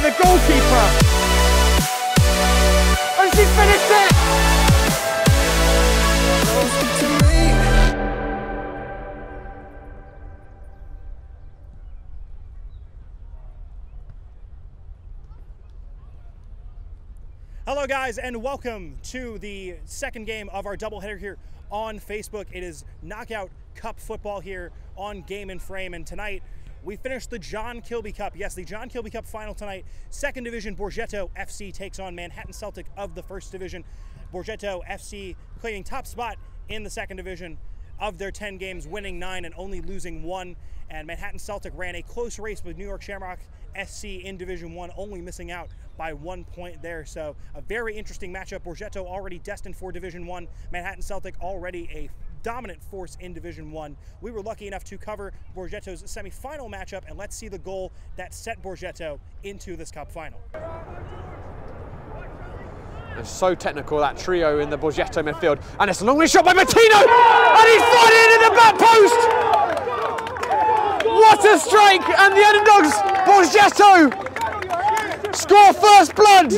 by the goalkeeper. Oh, and she finished it. Hello, guys, and welcome to the second game of our doubleheader here on Facebook. It is Knockout Cup football here on Game In Frame, and tonight we finished the John Kilby Cup. Yes, the John Kilby Cup final tonight. Second Division Borgetto FC takes on Manhattan Celtic of the First Division. Borgetto FC claiming top spot in the Second Division of their 10 games, winning nine and only losing one. And Manhattan Celtic ran a close race with New York Shamrock SC in Division One, only missing out by one point there. So a very interesting matchup. Borgetto already destined for Division One. Manhattan Celtic already a dominant force in Division One. We were lucky enough to cover Borgetto's semifinal matchup, and let's see the goal that set Borgetto into this Cup final. It's so technical, that trio in the Borgetto midfield. And it's a long range shot by Martino! And he's fired it in the back post! What a strike! And the underdogs, Borgetto, score first blood!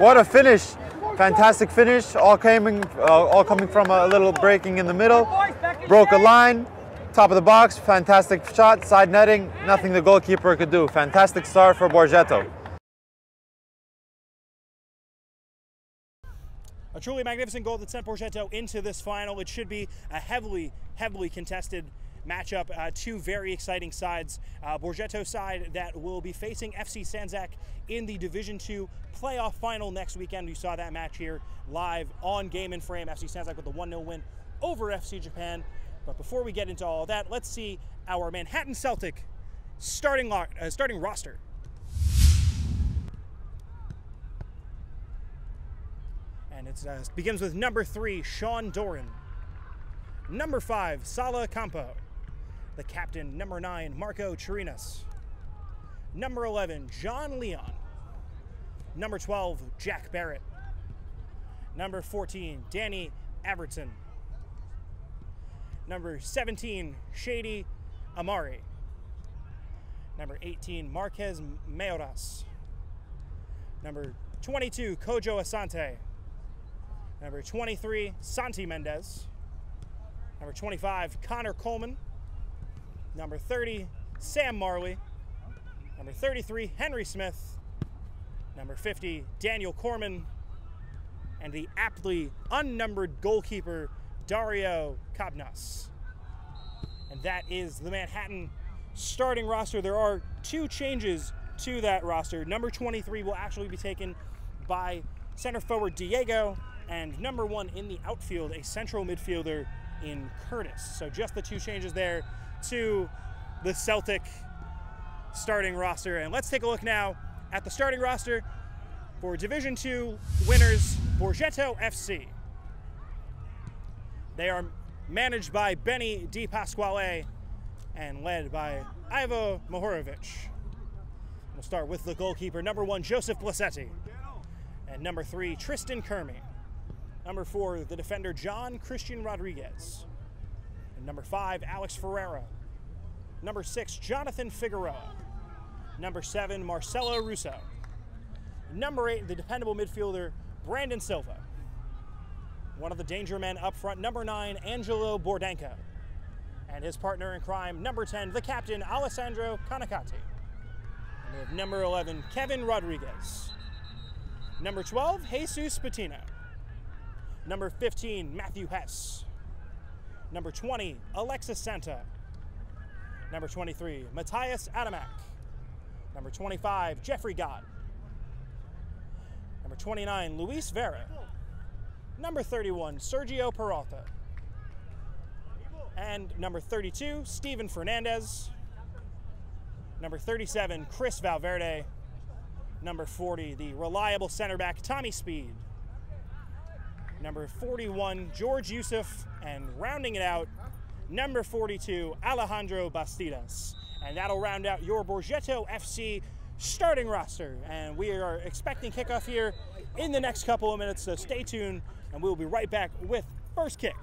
What a finish! Fantastic finish. All coming, uh, all coming from a little breaking in the middle. Broke a line, top of the box. Fantastic shot, side netting. Nothing the goalkeeper could do. Fantastic start for Borgetto. A truly magnificent goal that sent Borgetto into this final. It should be a heavily, heavily contested matchup. Uh, two very exciting sides. Uh, Borgetto side that will be facing FC Sanzak in the Division Two playoff final next weekend. You saw that match here live on Game In Frame. FC Sanzak with a 1 0 win over FC Japan. But before we get into all that, let's see our Manhattan Celtic starting, uh, starting roster. And it uh, begins with number three, Sean Doran. Number five, Sala Campo. The captain, number nine, Marco Chirinas. Number 11, John Leon. Number 12, Jack Barrett. Number 14, Danny Aberton. Number 17, Shady Amari. Number 18, Marquez Mayoras. Number 22, Kojo Asante. Number 23, Santi Mendez. Number 25, Connor Coleman. Number 30, Sam Marley. Number 33, Henry Smith. Number 50, Daniel Corman. And the aptly unnumbered goalkeeper, Dario Cabnas. And that is the Manhattan starting roster. There are two changes to that roster. Number 23 will actually be taken by center forward Diego, and number one in the outfield, a central midfielder in Curtis. So just the two changes there to the Celtic starting roster. And let's take a look now at the starting roster for Division Two winners, Borgetto FC. They are managed by Benny Di Pasquale and led by Ivo Mohorovic. We'll start with the goalkeeper, number one, Joseph Blasetti. And number three, Tristan Kermy. Number four, the defender John Christian Rodriguez. And number five, Alex Ferreira. Number six, Jonathan Figueroa. Number seven, Marcelo Russo. Number eight, the dependable midfielder Brandon Silva. One of the danger men up front, number nine, Angelo Bordanka. And his partner in crime, number 10, the captain, Alessandro Kanakati. And we have number 11, Kevin Rodriguez. Number 12, Jesus Patino. Number 15, Matthew Hess. Number 20, Alexis Santa. Number 23, Matthias Adamak. Number 25, Jeffrey God. Number 29, Luis Vera. Number 31, Sergio Peralta. And number 32, Steven Fernandez. Number 37, Chris Valverde. Number 40, the reliable center back, Tommy Speed number 41, George Yusuf, and rounding it out, number 42, Alejandro Bastidas. And that'll round out your Borgetto FC starting roster. And we are expecting kickoff here in the next couple of minutes, so stay tuned, and we'll be right back with first kick.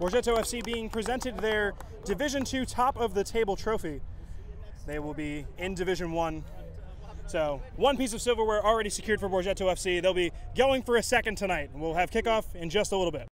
Borgetto FC being presented their Division Two top of the table trophy. They will be in Division One. So one piece of silverware already secured for Borgetto FC. They'll be going for a second tonight. We'll have kickoff in just a little bit.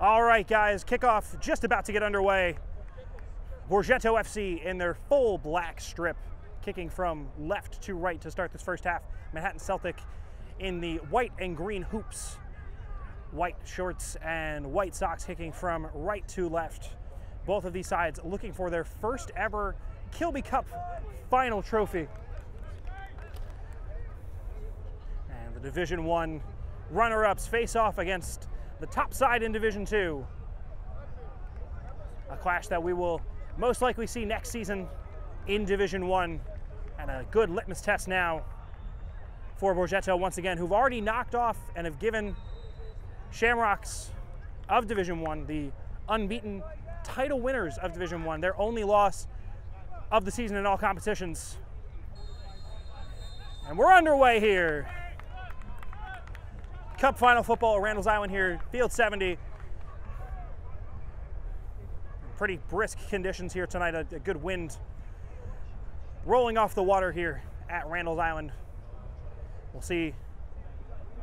All right, guys, kickoff just about to get underway. Borgetto FC in their full black strip, kicking from left to right to start this first half. Manhattan Celtic in the white and green hoops, white shorts and white socks kicking from right to left. Both of these sides looking for their first ever Kilby Cup final trophy. And the Division One runner-ups face off against the top side in Division Two. A clash that we will most likely see next season in Division One, and a good litmus test now for Borgetto once again, who've already knocked off and have given Shamrocks of Division One the unbeaten title winners of Division One their only loss of the season in all competitions. And we're underway here. Cup final football at Randall's Island here, field 70. Pretty brisk conditions here tonight, a, a good wind rolling off the water here at Randall's Island. We'll see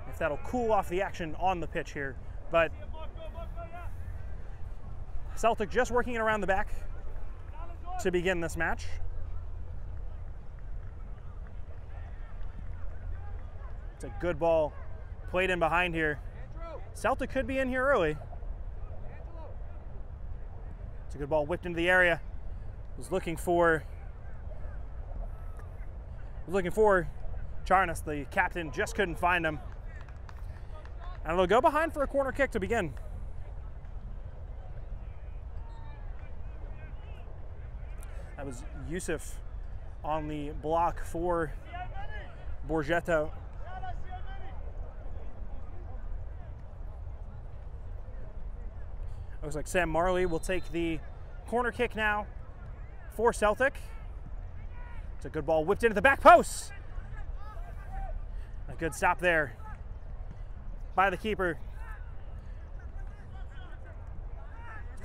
if that'll cool off the action on the pitch here. But Celtic just working it around the back to begin this match. It's a good ball played in behind here. Celtic could be in here early. It's a good ball whipped into the area. Was looking for was looking for Charnas, the captain, just couldn't find him. And it'll go behind for a corner kick to begin. That was Yusuf on the block for Borgetto. Looks like Sam Marley will take the corner kick now for Celtic. It's a good ball whipped into the back post. A good stop there by the keeper.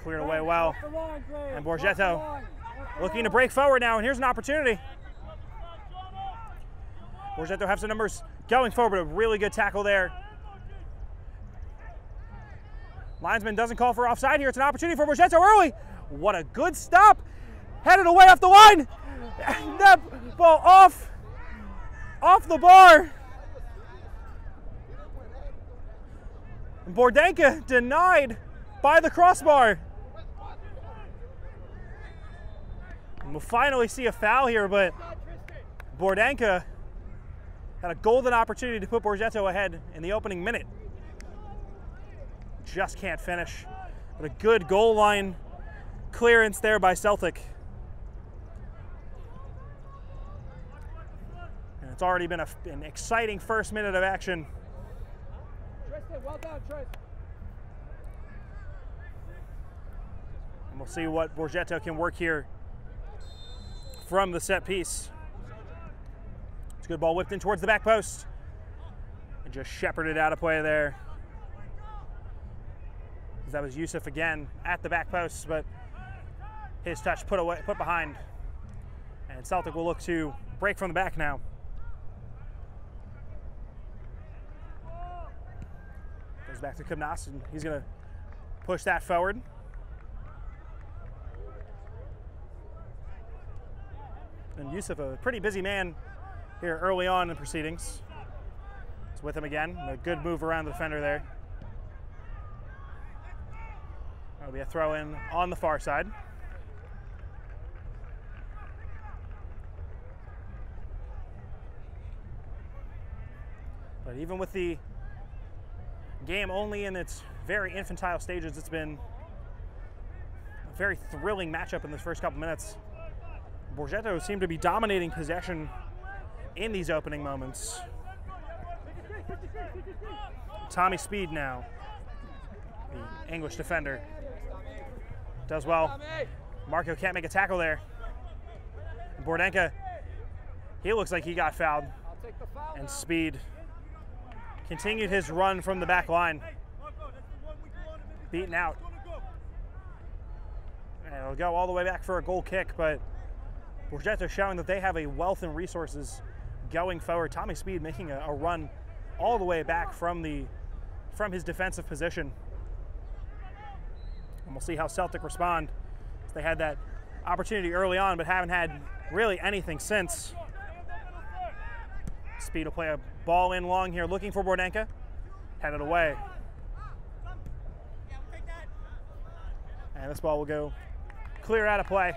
Cleared away well. And Borgetto looking to break forward now, and here's an opportunity. Borgetto have some numbers going forward, a really good tackle there. Linesman doesn't call for offside here. It's an opportunity for Borgetto early. What a good stop. Headed away off the line. That ball off, off the bar. Bordenka denied by the crossbar. We'll finally see a foul here, but Bordenka had a golden opportunity to put Borgetto ahead in the opening minute. Just can't finish. But a good goal line clearance there by Celtic. And it's already been a, an exciting first minute of action. Tristan, well done, Tristan. And we'll see what Borgetto can work here from the set piece. It's a good ball whipped in towards the back post. And just shepherded out of play there. That was Yusuf again at the back posts, but his touch put away, put behind. And Celtic will look to break from the back now. Goes back to Kumnas, and he's going to push that forward. And Yusuf, a pretty busy man here early on in proceedings. It's with him again. A good move around the defender there. That'll be a throw in on the far side. But even with the game only in its very infantile stages, it's been a very thrilling matchup in this first couple minutes. Borgetto seemed to be dominating possession in these opening moments. Tommy Speed now, the English defender, does well. Marco can't make a tackle there. Bordenka, he looks like he got fouled. And Speed continued his run from the back line. Beaten out. And it'll go all the way back for a goal kick, but Borgetto showing that they have a wealth and resources going forward. Tommy Speed making a, a run all the way back from the from his defensive position. And we'll see how Celtic respond. They had that opportunity early on, but haven't had really anything since. Speed will play a ball in long here, looking for Bordenka. Headed away. And this ball will go clear out of play.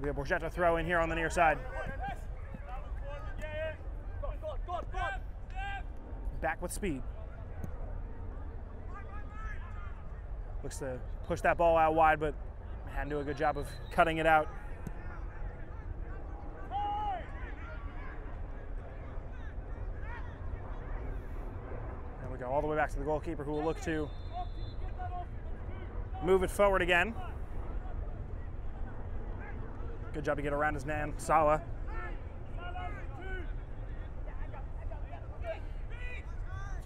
We have Borgetto throw in here on the near side. Back with speed. Looks to push that ball out wide, but to do a good job of cutting it out. And we go all the way back to the goalkeeper who will look to move it forward again. Good job to get around his man, Sala.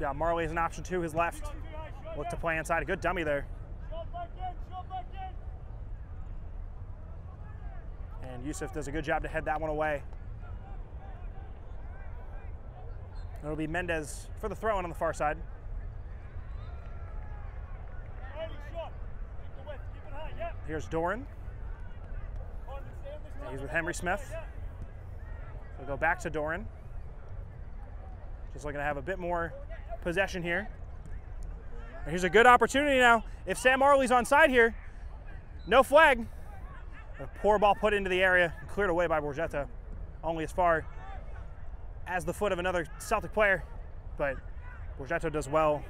Yeah, Marley is an option two, his left. Look to play inside. A good dummy there. Yusuf does a good job to head that one away. It'll be Mendez for the throw in on the far side. Here's Doran. He's with Henry Smith. We'll go back to Doran. Just looking to have a bit more possession here. And here's a good opportunity now. If Sam Marley's on side here, no flag. A poor ball put into the area, cleared away by Borgetto, only as far as the foot of another Celtic player. But Borgetto does well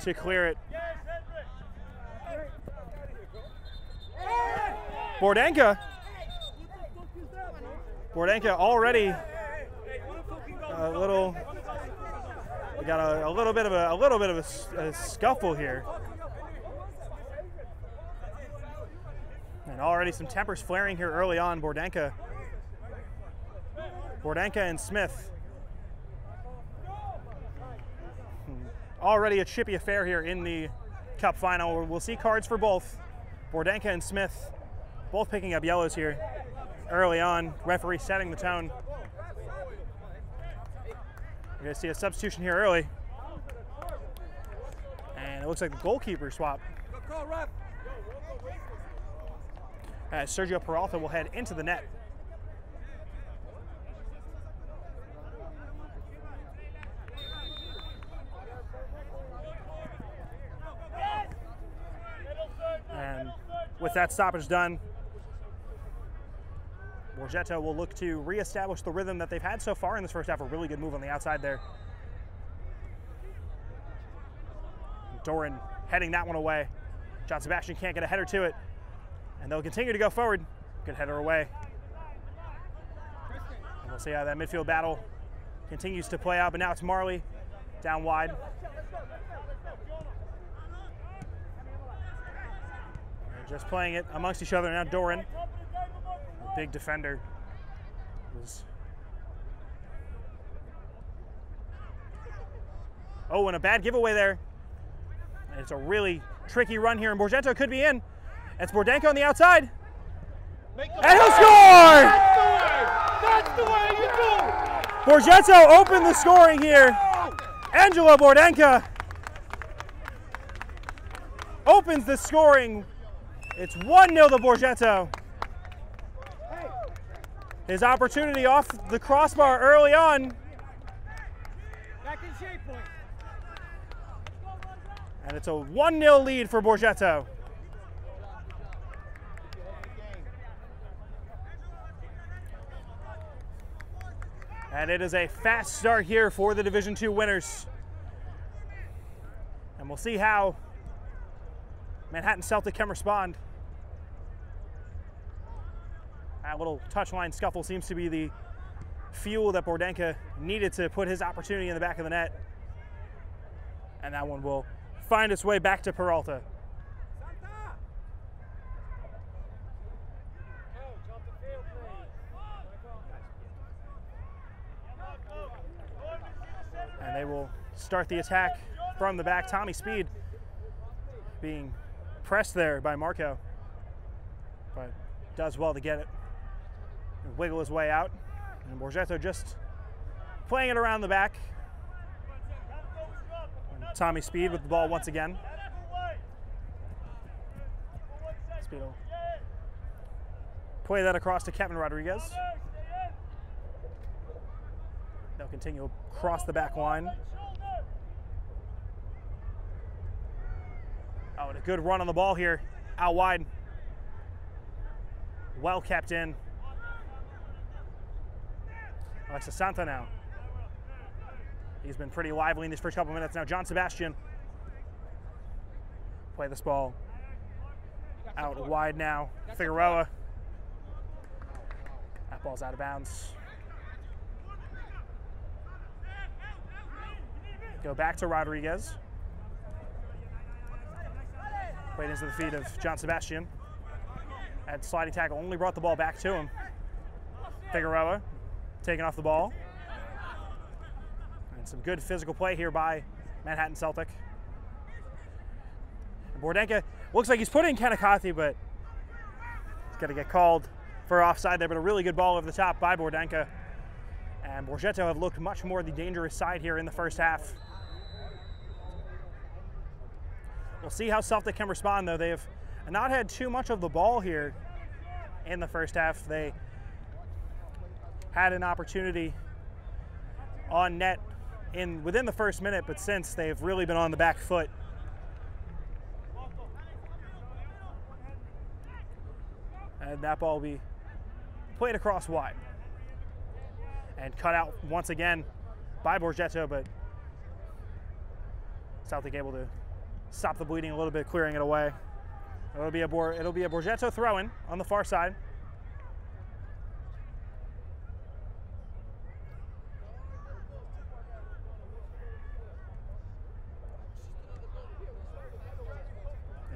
to clear it. Bordenka. Bordenka already a little. We got a, a little bit of a, a little bit of a a, scuffle here, and already some tempers flaring here early on. Bordenka. Bordenka and Smith. Already a chippy affair here in the Cup final. We'll see cards for both. Bordenka and Smith both picking up yellows here early on. Referee setting the tone. We're going to see a substitution here early. And it looks like the goalkeeper swap. As Sergio Peralta will head into the net. And with that stoppage done, Borgetto will look to reestablish the rhythm that they've had so far in this first half. A really good move on the outside there. Doran heading that one away. John Sebastian can't get a header to it. And they'll continue to go forward. Good header away. And we'll see how that midfield battle continues to play out. But now it's Marley down wide. They're just playing it amongst each other now. Doran big defender. Was oh, and a bad giveaway there. And it's a really tricky run here, and Borgetto could be in. It's Bordenko on the outside. And he'll score! That's the way you do! Borgetto opened the scoring here. Angelo Bordenka opens the scoring. It's 1 0 to Borgetto. His opportunity off the crossbar early on, Back in shape, boys. and it's a 1 0 lead for Borgetto. And it is a fast start here for the Division Two winners. And we'll see how Manhattan Celtic can respond. That little touchline scuffle seems to be the fuel that Bordenka needed to put his opportunity in the back of the net. And that one will find its way back to Peralta. They will start the attack from the back. Tommy Speed being pressed there by Marco, but does well to get it and wiggle his way out. And Borgetto just playing it around the back. And Tommy Speed with the ball once again. Speed will play that across to Kevin Rodriguez. They'll continue across the back line. Oh, and a good run on the ball here, out wide. Well kept in. Alexa Santa now. He's been pretty lively in these first couple minutes now. John Sebastian. Play this ball out wide now. Figueroa. That ball's out of bounds. Go back to Rodriguez. Played into the feet of John Sebastian. Had sliding tackle, only brought the ball back to him. Figueroa taking off the ball. And some good physical play here by Manhattan Celtic. And Bordenka looks like he's putting Kanakati, but he's going to get called for offside there, but a really good ball over the top by Bordenka. And Borgetto have looked much more the dangerous side here in the first half. We'll see how Celtic can respond, though. They've not had too much of the ball here in the first half. They had an opportunity on net in within the first minute, but since they've really been on the back foot. And that ball will be played across wide and cut out once again by Borgetto, but Celtic able to stop the bleeding a little bit, clearing it away. It'll be a Bor- it'll be a Borgetto throw-in on the far side.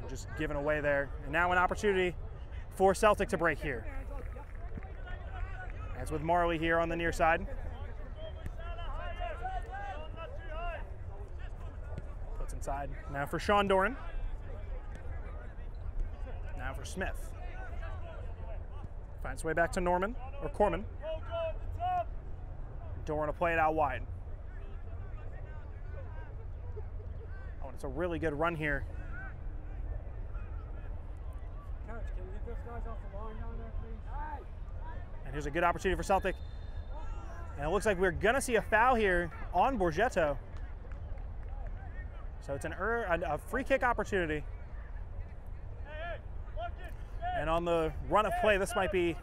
And just giving away there. And now an opportunity for Celtic to break here. That's with Marley here on the near side. Puts inside. Now for Sean Doran. Now for Smith. Finds way back to Norman or Corman. Doran will play it out wide. Oh, and it's a really good run here. Coach, can you get those guys off the line down there, please? And here's a good opportunity for Celtic. And it looks like we're going to see a foul here on Borgetto. So it's an er, a free kick opportunity. And on the run of play, this might be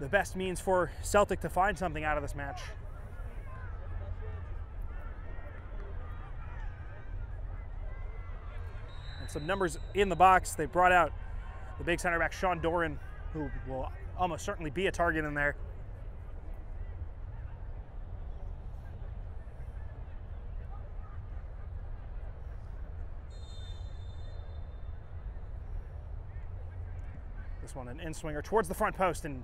the best means for Celtic to find something out of this match. And some numbers in the box. They brought out the big center back Sean Doran, who will almost certainly be a target in there. One an in swinger towards the front post and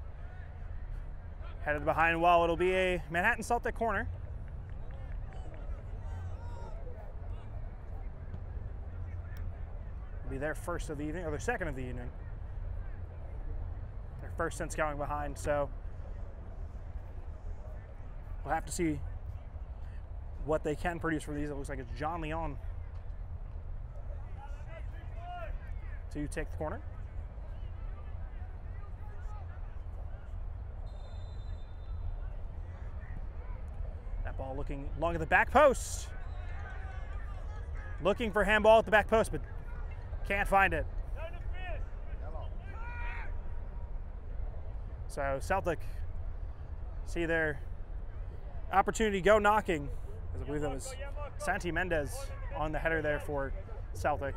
headed behind wall. It'll be a Manhattan Celtic corner. It'll be their first of the evening, or their second of the evening. Their first since going behind, so we'll have to see what they can produce for these. It looks like it's John Leon to take the corner. That ball looking long at the back post. Looking for handball at the back post, but can't find it. So Celtic see their opportunity go knocking. As I believe that was Santi Mendez on the header there for Celtic.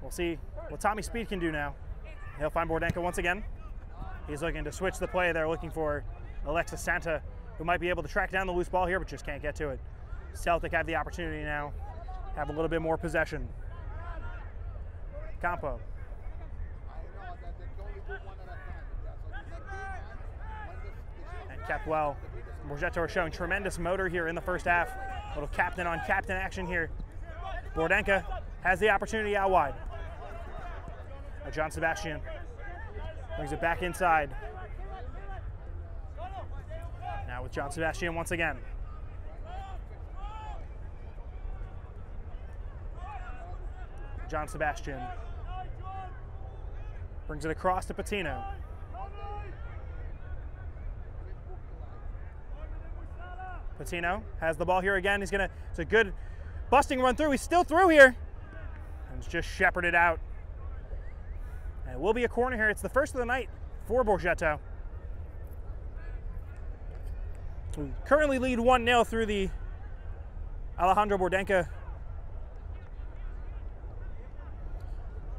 We'll see what Tommy Speed can do now. He'll find Bordenko once again. He's looking to switch the play. They're looking for Alexis Santa, who might be able to track down the loose ball here, but just can't get to it. Celtic have the opportunity now, have a little bit more possession. Campo. And kept well. Borgetto are showing tremendous motor here in the first half. Little captain on captain action here. Bordenka has the opportunity out wide. John Sebastian brings it back inside. Now with John Sebastian once again. John Sebastian brings it across to Patino. Patino has the ball here again. He's gonna. It's a good busting run through. He's still through here. And it's just shepherded out. And it will be a corner here. It's the first of the night for Borgetto. We currently lead 1 0 through the Alejandro Bordenka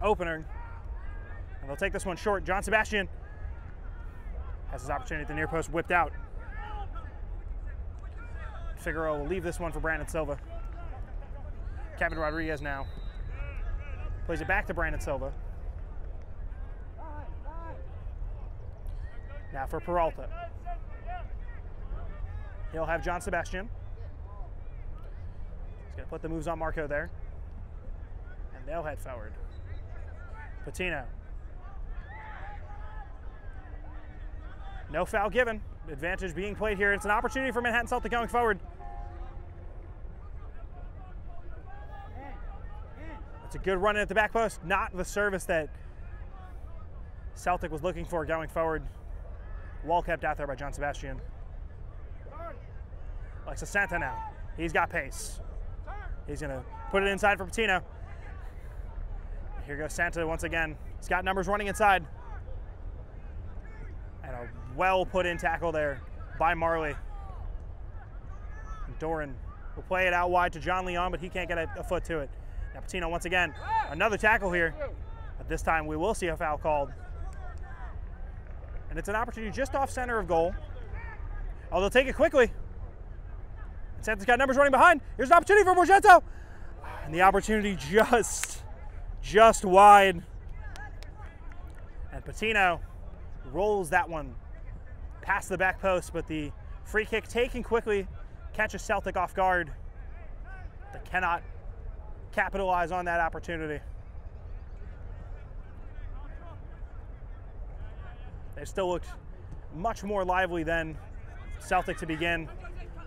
opener. And they'll take this one short. John Sebastian has his opportunity at the near post whipped out. Figueroa will leave this one for Brandon Silva. Kevin Rodriguez now plays it back to Brandon Silva. Now for Peralta. He'll have John Sebastian. He's going to put the moves on Marco there. And they'll head forward. Patino. No foul given. Advantage being played here. It's an opportunity for Manhattan Celtic going forward. It's a good run at the back post. Not the service that Celtic was looking for going forward. Well kept out there by John Sebastian. Alexis Santa now. He's got pace. He's going to put it inside for Patino. Here goes Santa once again. He's got numbers running inside. And a well put in tackle there by Marley. And Doran will play it out wide to John Leon, but he can't get a, a foot to it. Now Patino once again. Another tackle here. But this time we will see a foul called. And it's an opportunity just off center of goal. Oh, they'll take it quickly. Santa's got numbers running behind. Here's an opportunity for Borgetto. And the opportunity just, just wide. And Patino rolls that one past the back post, but the free kick taken quickly catches Celtic off guard. They cannot capitalize on that opportunity. They still looked much more lively than Celtic to begin.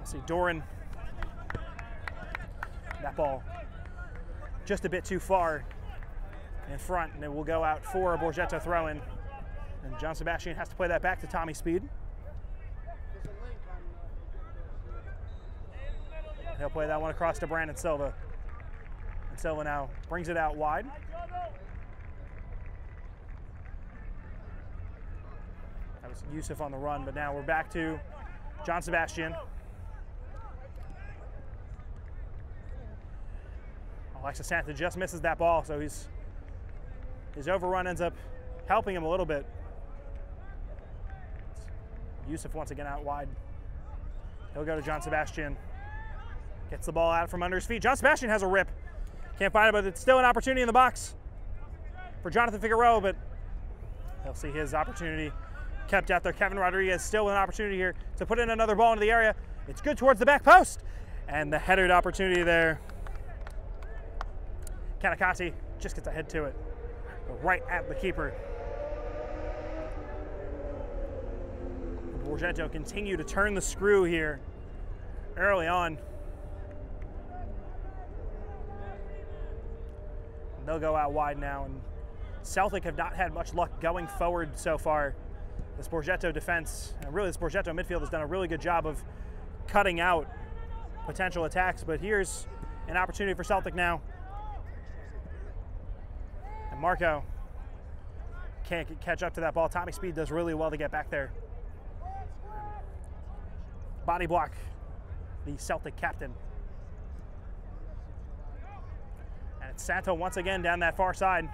I see Doran. That ball just a bit too far in front, and it will go out for a Borgetto throw in. And John Sebastian has to play that back to Tommy Speed. He'll play that one across to Brandon Silva. And Silva now brings it out wide. That was Yusuf on the run, but now we're back to John Sebastian. Alexis Santa just misses that ball, so he's his overrun ends up helping him a little bit. Yusuf once again out wide. He'll go to John Sebastian. Gets the ball out from under his feet. John Sebastian has a rip. Can't find it, but it's still an opportunity in the box for Jonathan Figueroa, but he'll see his opportunity kept out there. Kevin Rodriguez still with an opportunity here to put in another ball into the area. It's good towards the back post. And the headed opportunity there. Kanakati just gets a head to it. Right at the keeper. Borgetto continue to turn the screw here early on. They'll go out wide now, and Celtic have not had much luck going forward so far. This Borgetto defense, and really this Borgetto midfield has done a really good job of cutting out potential attacks, but here's an opportunity for Celtic now. Marco can't catch up to that ball. Tommy Speed does really well to get back there. Body block, the Celtic captain. And it's Santo once again down that far side.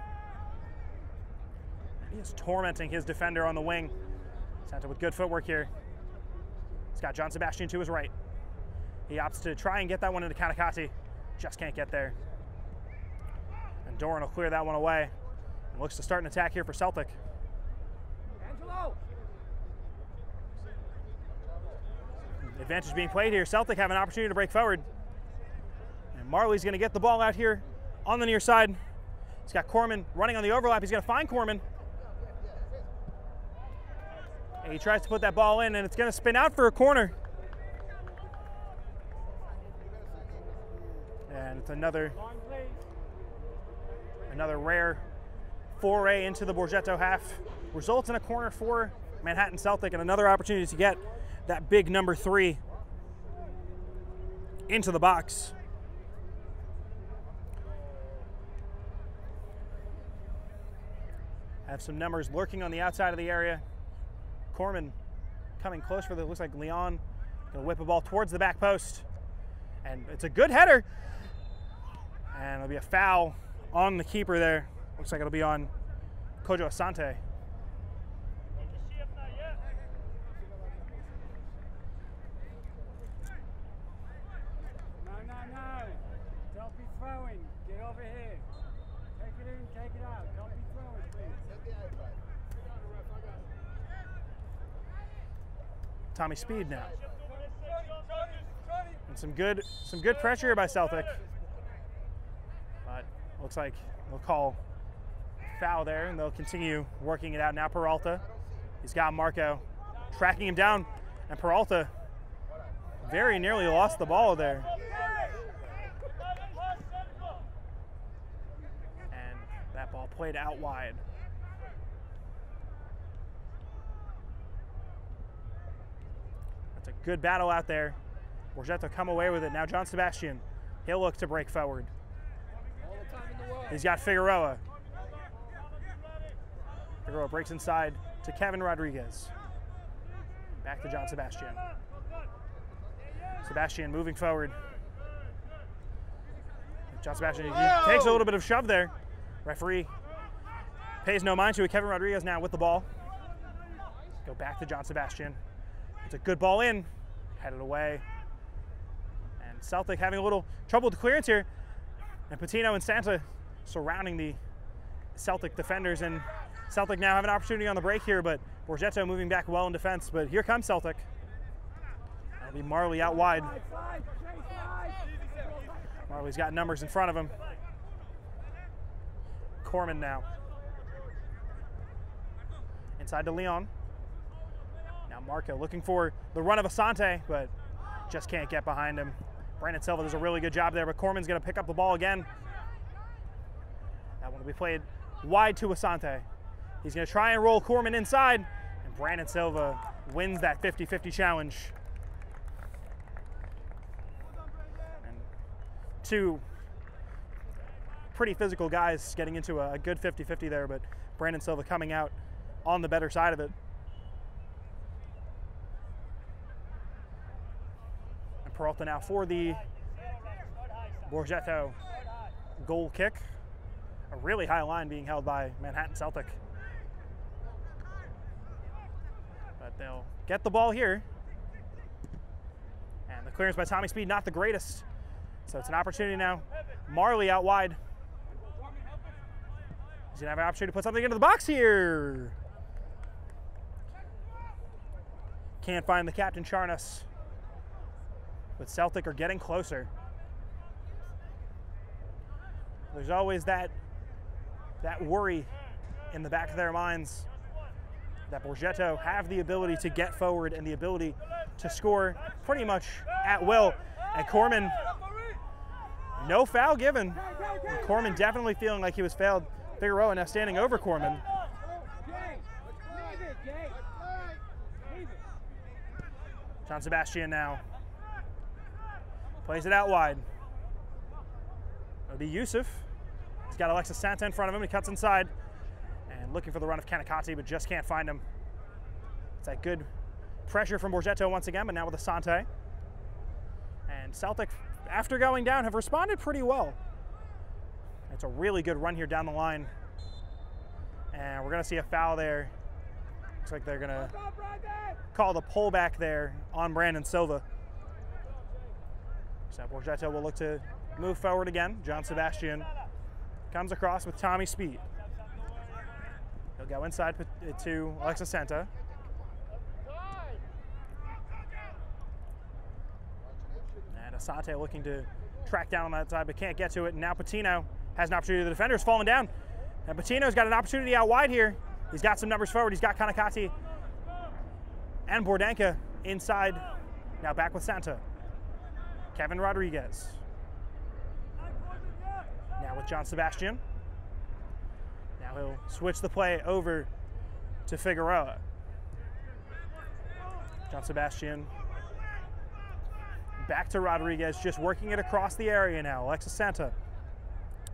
And he is tormenting his defender on the wing. Santo with good footwork here. He's got John Sebastian to his right. He opts to try and get that one into Kanakati. Just can't get there. And Doran will clear that one away. Looks to start an attack here for Celtic. Angelo! Advantage being played here. Celtic have an opportunity to break forward. And Marley's going to get the ball out here on the near side. He's got Corman running on the overlap. He's going to find Corman. And he tries to put that ball in, and it's going to spin out for a corner. And it's another another rare foray into the Borgetto half. Results in a corner for Manhattan Celtic and another opportunity to get that big number three into the box. Have some numbers lurking on the outside of the area. Corman coming close for the looks like Leon gonna whip a ball towards the back post. And it's a good header. And it'll be a foul on the keeper there. Looks like it'll be on Kojo Asante. No, no, no. Don't be throwing. Get over here. Take it in, take it out. Don't be throwing. Tommy Speed now. And some good some good pressure here by Celtic. But looks like they'll call foul there and they'll continue working it out. Now Peralta. He's got Marco tracking him down and Peralta very nearly lost the ball there. And that ball played out wide. That's a good battle out there. Borgetto come away with it. Now John Sebastian, he'll look to break forward. He's got Figueroa. Figueroa breaks inside to Kevin Rodriguez. Back to John Sebastian. Sebastian moving forward. John Sebastian takes a little bit of shove there. Referee pays no mind to it. Kevin Rodriguez now with the ball. Go back to John Sebastian. It's a good ball in, headed away. And Celtic having a little trouble with the clearance here. And Patino and Santa surrounding the Celtic defenders. And Celtic now have an opportunity on the break here, but Borgetto moving back well in defense. But here comes Celtic. That'll be Marley out wide. Marley's got numbers in front of him. Corman now. Inside to Leon. Now Marco looking for the run of Asante, but just can't get behind him. Brandon Silva does a really good job there, but Corman's going to pick up the ball again. That one will be played wide to Asante. He's going to try and roll Corman inside, and Brandon Silva wins that 50 50 challenge. And two pretty physical guys getting into a good 50 50 there, but Brandon Silva coming out on the better side of it. And Peralta now for the Borgetto goal kick. A really high line being held by Manhattan Celtic. But they'll get the ball here. And the clearance by Tommy Speed, not the greatest. So it's an opportunity now. Marley out wide. He's gonna have an opportunity to put something into the box here. Can't find the captain Charnas. But Celtic are getting closer. There's always that that worry in the back of their minds that Borgetto have the ability to get forward and the ability to score pretty much at will. And Corman, no foul given. And Corman definitely feeling like he was fouled. Figueroa now standing over Corman. John Sebastian now plays it out wide. It'll be Yusuf. He's got Alexis Santa in front of him. He cuts inside and looking for the run of Kanakati, but just can't find him. It's that good pressure from Borgetto once again, but now with Asante. And Celtic, after going down, have responded pretty well. It's a really good run here down the line. And we're going to see a foul there. Looks like they're going to call the pullback there on Brandon Silva. So Borgetto will look to move forward again. John Sebastian comes across with Tommy Speed. Go inside uh, to Alexa Santa. And Asante looking to track down on that side, but can't get to it. And now Patino has an opportunity. The defender's falling down. And Patino's got an opportunity out wide here. He's got some numbers forward. He's got Kanakati and Bordenka inside. Now back with Santa. Kevin Rodriguez. Now with John Sebastian. He'll switch the play over to Figueroa. John Sebastian back to Rodriguez, just working it across the area now. Alexis Santa.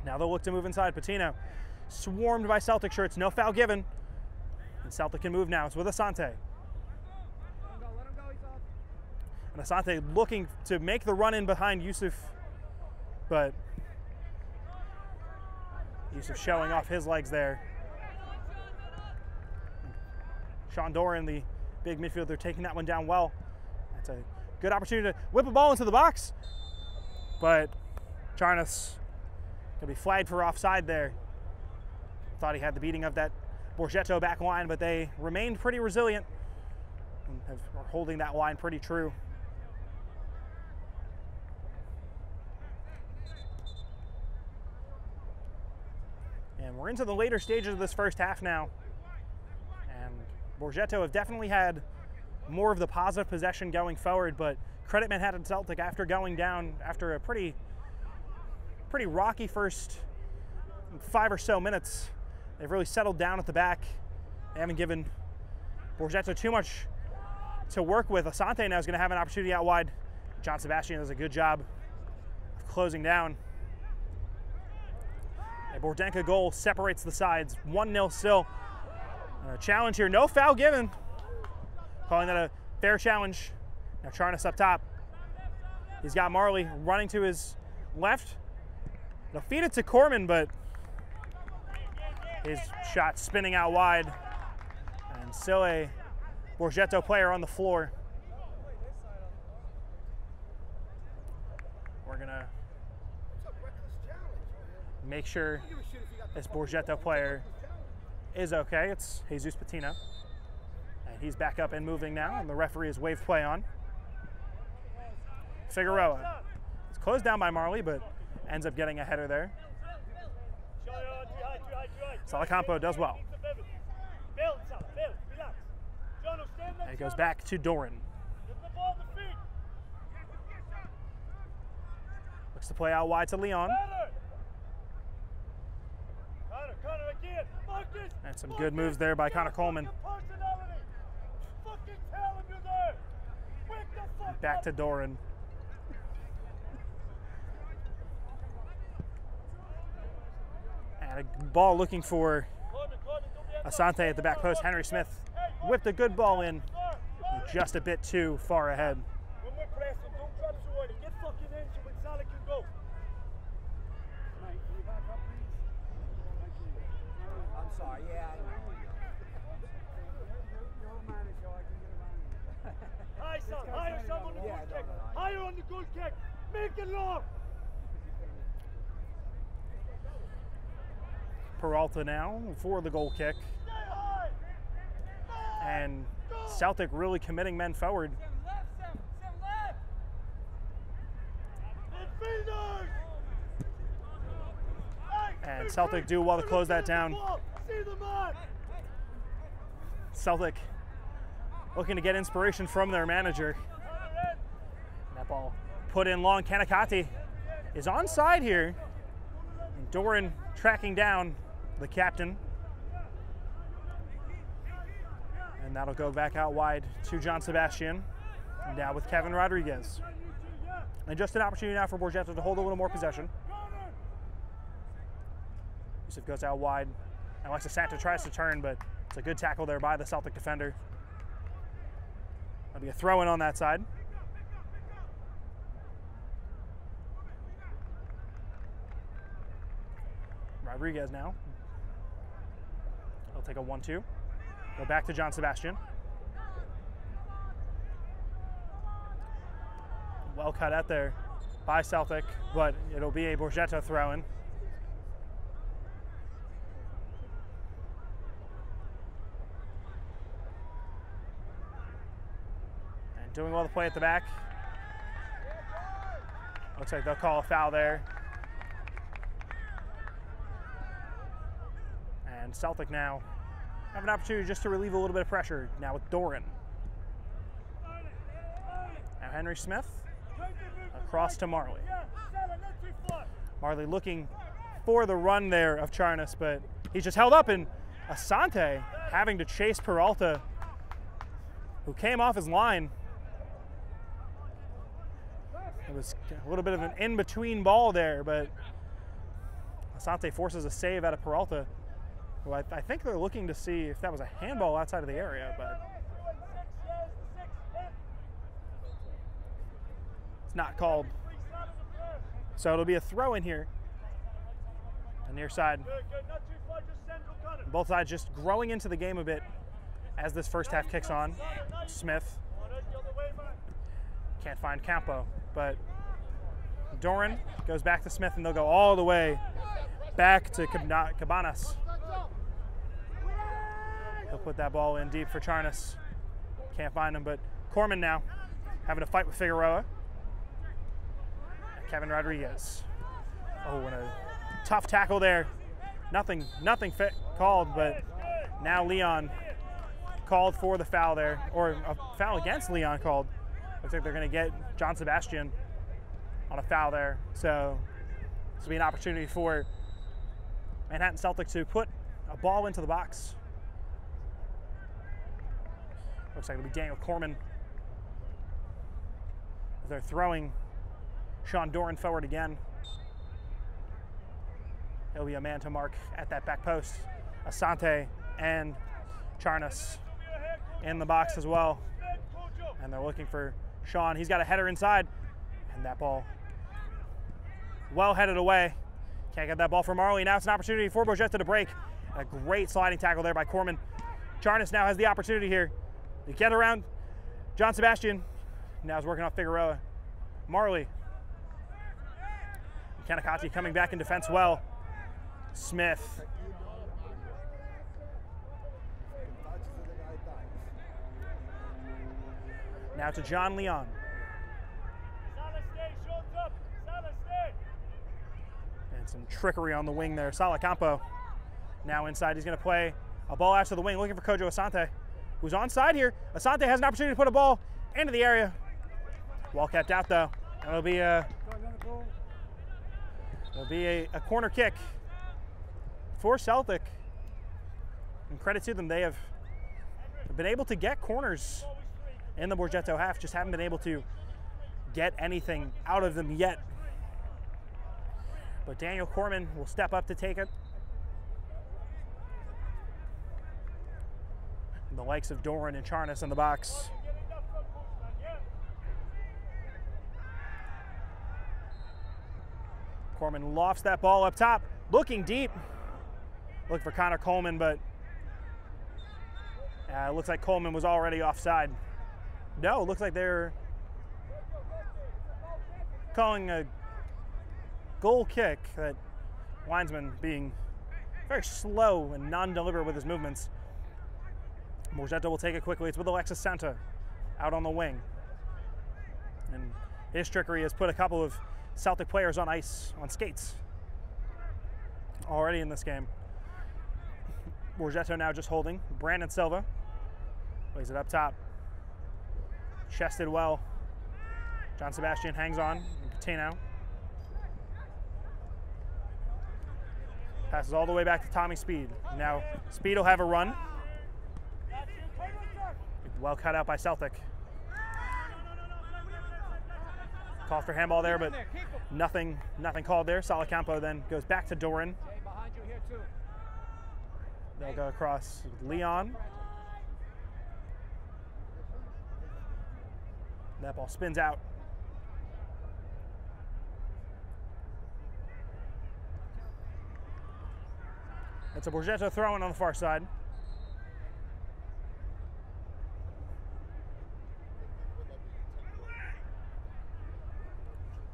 Now they'll look to move inside. Patino swarmed by Celtic shirts, no foul given. And Celtic can move now. It's with Asante. And Asante looking to make the run in behind Yusuf, but Yusuf showing off his legs there. Sean Doran, the big midfielder, taking that one down well. That's a good opportunity to whip a ball into the box. But Charnas to be flagged for offside there. Thought he had the beating of that Borgetto back line, but they remained pretty resilient and have, are holding that line pretty true. And we're into the later stages of this first half now. And Borgetto have definitely had more of the positive possession going forward, but credit Manhattan Celtic after going down after a pretty pretty rocky first five or so minutes. They've really settled down at the back. They haven't given Borgetto too much to work with. Asante now is going to have an opportunity out wide. John Sebastian does a good job of closing down. Bordenka goal separates the sides. 1 0 still. A challenge here. No foul given. Calling that a fair challenge. Now Charnas up top. He's got Marley running to his left. They'll feed it to Corman, but his shot spinning out wide. And still Borgetto player on the floor. We're gonna make sure this Borgetto player is okay. It's Jesus Patino. And he's back up and moving now, and the referee has waved play on. Figueroa. It's closed down by Marley, but ends up getting a header there. Salacampo does well. And it goes back to Doran. Looks to play out wide to Leon. And some good moves there by Connor Coleman. Back to Doran. And a ball looking for Asante at the back post. Henry Smith whipped a good ball in, just a bit too far ahead. When we're pressing, don't drop so early. Get fucking in so when Salah can go. Mate, can you back up, please? Thank you. I'm sorry, yeah, I know. You're, you're a manager, I can get around you. High, son. Higher, son, on. on the Yeah, goal kick. no, no. Higher on the goal kick. Make it long. Peralta now for the goal kick. And Celtic really committing men forward. And Celtic do well to close that down. Celtic looking to get inspiration from their manager. That ball put in long. Kanakati is onside here. And Doran tracking down the captain. And that'll go back out wide to John Sebastian. Now with Kevin Rodriguez. And just an opportunity now for Borgetto to hold a little more possession. Yusuf goes out wide. Alexa Santa tries to turn, but it's a good tackle there by the Celtic defender. That'll be a throw in on that side. Rodriguez now. He'll take a 1 2. Go back to John Sebastian. Well cut out there by Celtic, but it'll be a Borgetto throw in. Doing well to play at the back. Looks like they'll call a foul there. And Celtic now have an opportunity just to relieve a little bit of pressure now with Doran. Now Henry Smith across to Marley. Marley looking for the run there of Charnas, but he's just held up, and Asante having to chase Peralta, who came off his line. It was a little bit of an in between ball there, but Asante forces a save out of Peralta, who I, I think they're looking to see if that was a handball outside of the area, but it's not called. So it'll be a throw in here. On near side. Both sides just growing into the game a bit as this first half kicks on. Smith the can't find Campo, but Doran goes back to Smith and they'll go all the way back to Cabanas. He'll put that ball in deep for Charnas. Can't find him, but Corman now having a fight with Figueroa. Kevin Rodriguez. Oh, and a tough tackle there Nothing, nothing called, but now Leon called for the foul there, or a foul against Leon called. Looks like they're going to get John Sebastian on a foul there. So this will be an opportunity for Manhattan Celtic to put a ball into the box. Looks like it'll be Daniel Corman. They're throwing Sean Doran forward again. He'll be a man to mark at that back post. Asante and Charnas in the box as well. And they're looking for Sean. He's got a header inside. And that ball well headed away. Can't get that ball from Marley. Now it's an opportunity for Borgetto to break. A great sliding tackle there by Corman. Charnas now has the opportunity here to get around John Sebastian. Now he's working off Figueroa. Marley. Kanakati coming back in defense well. Smith. Now to John Leon. Salah, stay, short up. Salah, stay. And some trickery on the wing there. Salacampo now inside. He's going to play a ball out to the wing, looking for Kojo Asante, who's onside here. Asante has an opportunity to put a ball into the area. Well kept out though. It'll be a it'll be a, a corner kick for Celtic. And credit to them, they have been able to get corners in the Borgetto half, just haven't been able to get anything out of them yet. But Daniel Corman will step up to take it. And the likes of Doran and Charnas in the box. Corman lofts that ball up top, looking deep. Looking for Connor Coleman, but uh, it looks like Coleman was already offside. No, looks like they're calling a goal kick that linesman being very slow and non-deliberate with his movements. Borgetto will take it quickly. It's with Alexis Santa out on the wing. And his trickery has put a couple of Celtic players on ice on skates already in this game. Borgetto now just holding. Brandon Silva plays it up top. Chested well. John Sebastian hangs on. Patino passes all the way back to Tommy Speed. Now Speed will have a run. Well cut out by Celtic. Call for handball there, but nothing, nothing called there. Salacampo then goes back to Doran. They'll go across with That ball spins out. It's a Borgetto throwing on the far side.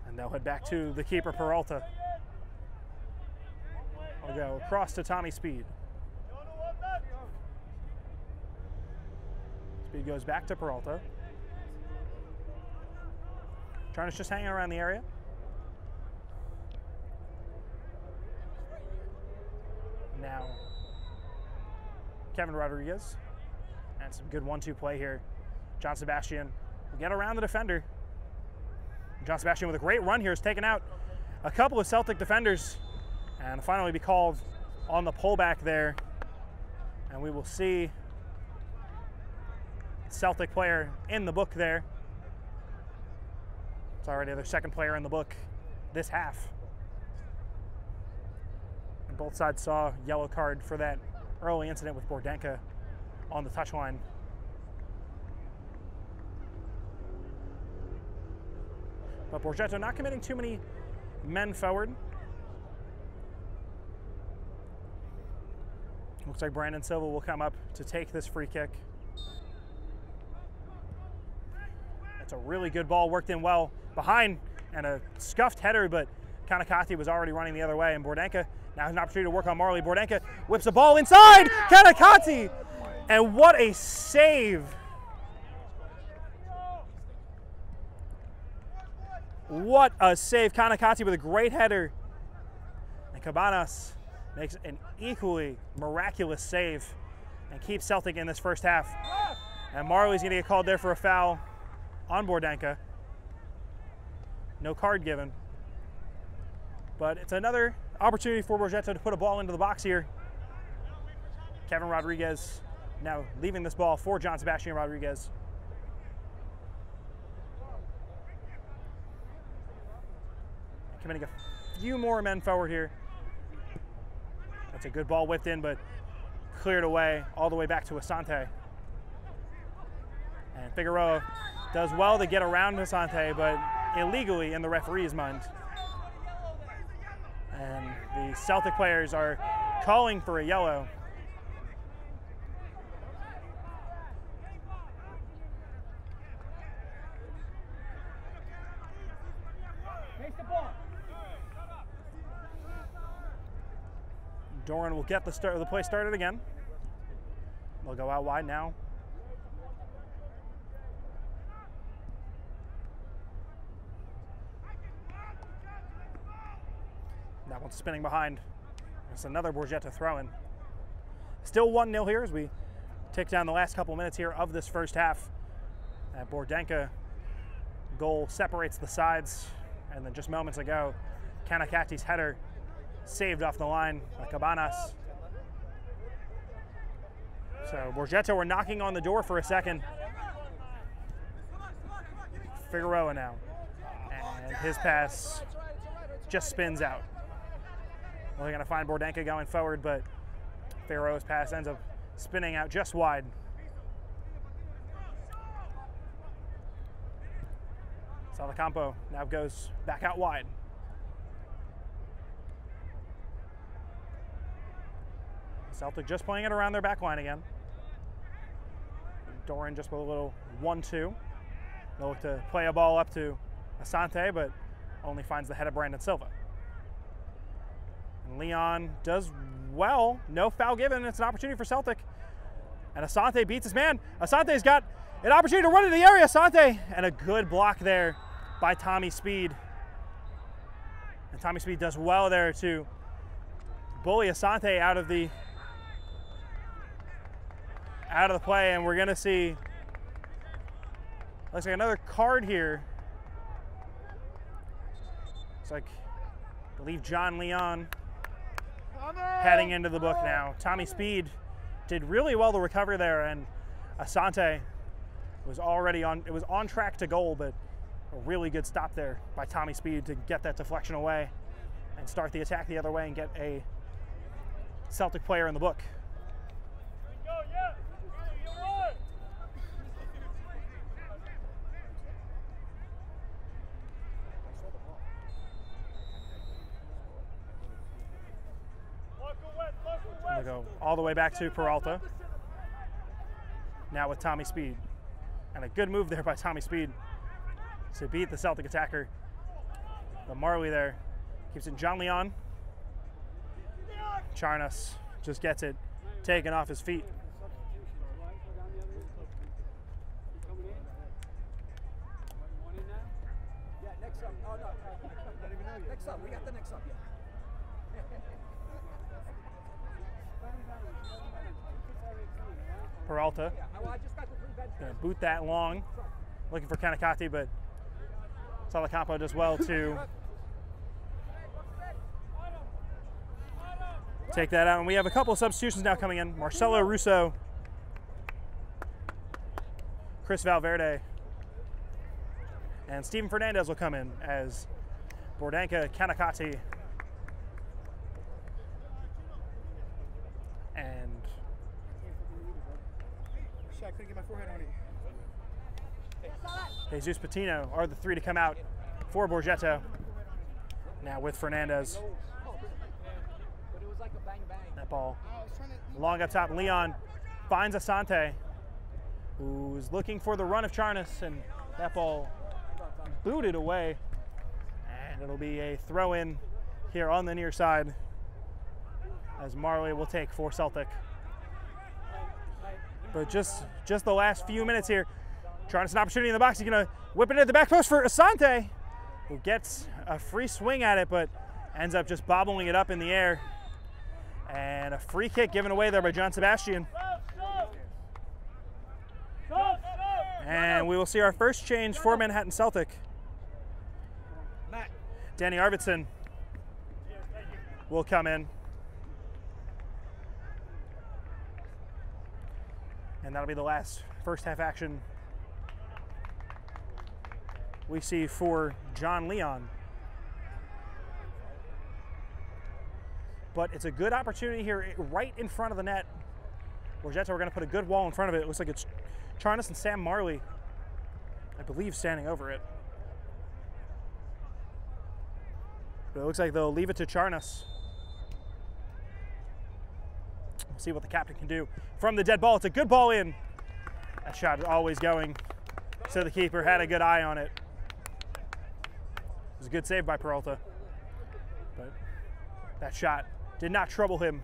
And they'll head back to the keeper Peralta. I'll go across to Tommy Speed. Speed goes back to Peralta. Charnas just hanging around the area. Now, Kevin Rodriguez. And some good one two play here. John Sebastian will get around the defender. John Sebastian with a great run here has taken out a couple of Celtic defenders and finally be called on the pullback there. And we will see Celtic player in the book there. It's already their second player in the book this half. And both sides saw yellow card for that early incident with Bordenka on the touchline. But Borgetto not committing too many men forward. Looks like Brandon Silva will come up to take this free kick. That's a really good ball, worked in well behind and a scuffed header, but Kanakati was already running the other way, and Bordenka now has an opportunity to work on Marley. Bordenka whips a ball inside, Kanakati, and what a save! What a save, Kanakati with a great header. And Cabanas makes an equally miraculous save and keeps Celtic in this first half. And Marley's to get called there for a foul on Bordenka. No card given. But it's another opportunity for Borgetto to put a ball into the box here. Kevin Rodriguez now leaving this ball for John Sebastian Rodriguez. Committing a few more men forward here. That's a good ball whipped in, but cleared away all the way back to Asante. And Figueroa does well to get around Asante, but illegally in the referee's mind. And the Celtic players are calling for a yellow. Doran will get the start of the play started again. They'll go out wide now. That one's spinning behind. It's another Borgetto throw in. Still 1 0 here as we tick down the last couple minutes here of this first half. That Bordenka goal separates the sides, and then just moments ago, Kanakati's header saved off the line by Cabanas. So Borgetto were knocking on the door for a second. Figueroa now. And his pass just spins out. They're going to find Bordenka going forward, but Figueroa's pass ends up spinning out just wide. Salacampo now goes back out wide. Celtic just playing it around their back line again. Doran just with a little 1-2. They'll look to play a ball up to Asante, but only finds the head of Brandon Silva. Leon does well. No foul given. It's an opportunity for Celtic. And Asante beats his man. Asante's got an opportunity to run into the area. Asante and a good block there by Tommy Speed. And Tommy Speed does well there to bully Asante out of the out of the play, and we're gonna see looks like another card here. It's like I believe John Leon heading into the book now. Tommy Speed did really well to recover there, and Asante was already on. It was on track to goal, but a really good stop there by Tommy Speed to get that deflection away and start the attack the other way and get a Celtic player in the book. Go, yeah. All the way back to Peralta. Now with Tommy Speed. And a good move there by Tommy Speed to beat the Celtic attacker. But Marley there keeps it John Leon. Charnas just gets it taken off his feet. The. Oh. Next up. We got the next up, yeah. Peralta Yeah, well, I just got the three bench gonna boot that long, looking for Kanakati, but Salacampo does well to take that out. And we have a couple of substitutions now coming in. Marcelo Russo, Chris Valverde, and Steven Fernandez will come in as Bordenka Kanakati and Shit, I couldn't get my forehead on it. Jesus Patino are the three to come out for Borgetto. Now with Fernandez. But it was like a bang bang. That ball long up top. Leon finds Asante, who's looking for the run of Charnas, and that ball booted away. And it'll be a throw in here on the near side as Marley will take for Celtic. But just just the last few minutes here, Charnas an opportunity in the box. He's gonna whip it into the back post for Asante, who gets a free swing at it, but ends up just bobbling it up in the air. And a free kick given away there by John Sebastian. And we will see our first change for Manhattan Celtic. Danny Arvidsson will come in. And that'll be the last first half action we see for John Leon. But it's a good opportunity here eh, right in front of the net. Borgetto, we're going to put a good wall in front of it. It looks like it's Charnas and Sam Marley, I believe, standing over it. But it looks like they'll leave it to Charnas. We'll see what the captain can do from the dead ball. It's a good ball in. That shot is always going. So the keeper had a good eye on it. It was a good save by Peralta. But that shot did not trouble him.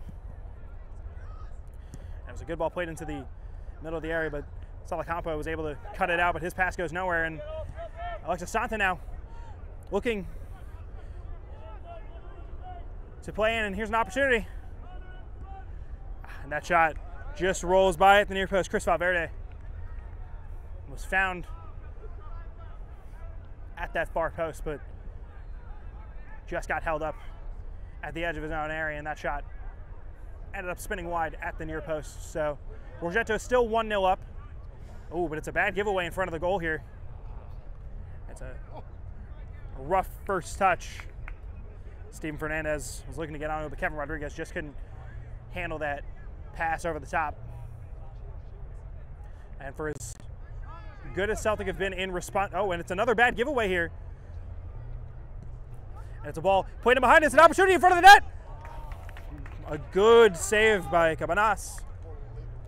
It was a good ball played into the middle of the area, but Salacampo was able to cut it out, but his pass goes nowhere. And Alexis Santa now looking to play in, and here's an opportunity. And that shot just rolls by at the near post. Chris Valverde was found at that far post, but just got held up at the edge of his own area, and that shot ended up spinning wide at the near post. So Borgetto still 1 0 up. Oh, but it's a bad giveaway in front of the goal here. It's a rough first touch. Steven Fernandez was looking to get on it, but Kevin Rodriguez just couldn't handle that pass over the top. And for as good as Celtic have been in response, oh, and it's another bad giveaway here. And it's a ball played in behind. It's an opportunity in front of the net. A good save by Cabanas.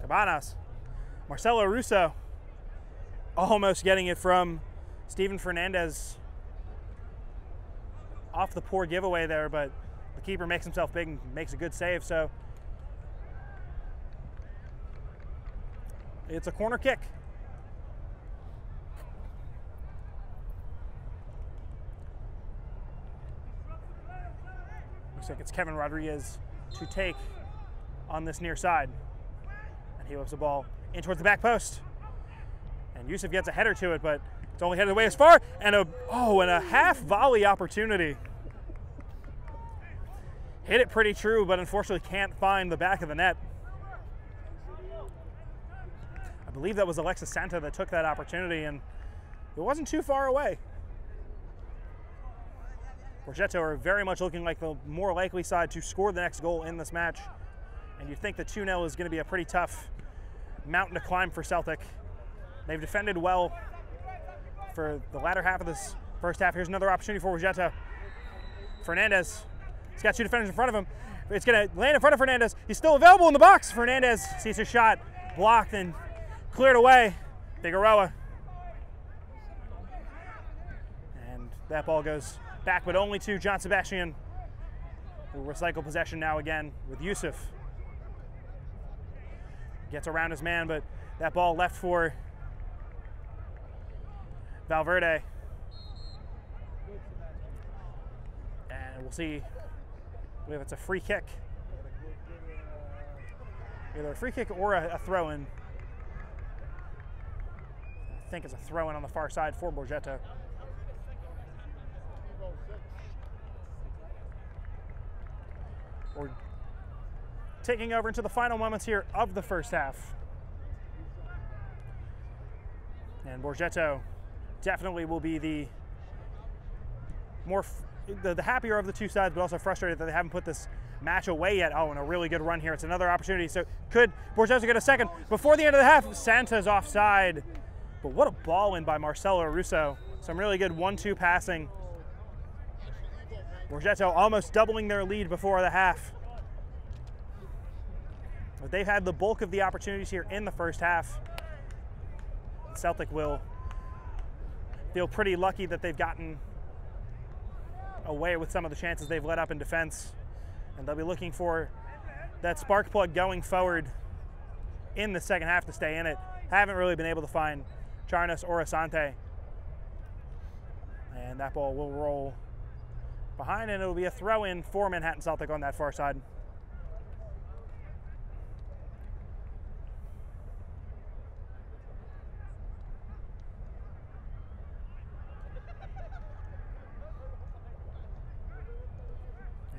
Cabanas. Marcelo Russo almost getting it from Steven Fernandez off the poor giveaway there, but the keeper makes himself big and makes a good save. So it's a corner kick. Looks like it's Kevin Rodriguez to take on this near side. And he whips the ball in towards the back post. And Yusuf gets a header to it, but it's only headed away as far. And a oh, and a half volley opportunity. Hit it pretty true, but unfortunately can't find the back of the net. I believe that was Alexis Santa that took that opportunity, and it wasn't too far away. Borgetto are very much looking like the more likely side to score the next goal in this match. And you'd think the 2 0 is going to be a pretty tough mountain to climb for Celtic. They've defended well for the latter half of this first half. Here's another opportunity for Borgetto. Fernandez, he's got two defenders in front of him. It's going to land in front of Fernandez. He's still available in the box. Fernandez sees his shot blocked and cleared away. Figueroa. And that ball goes back, but only to John Sebastian, who recycle possession now again with Yusuf. Gets around his man, but that ball left for Valverde. And we'll see if it's a free kick. Either a free kick or a, a throw in. Think it's a throw in on the far side for Borgetto. We're taking over into the final moments here of the first half. And Borgetto definitely will be the more the, the, happier of the two sides, but also frustrated that they haven't put this match away yet. Oh, and a really good run here. It's another opportunity. So could Borgetto get a second before the end of the half? Santa's offside, but what a ball in by Marcelo Russo. Some really good one-two passing. Borgetto almost doubling their lead before the half. But they've had the bulk of the opportunities here in the first half. Celtic will feel pretty lucky that they've gotten away with some of the chances they've let up in defense. And they'll be looking for that spark plug going forward in the second half to stay in it. Haven't really been able to find Charnas or Asante. And that ball will roll behind, and it'll be a throw in for Manhattan Celtic on that far side.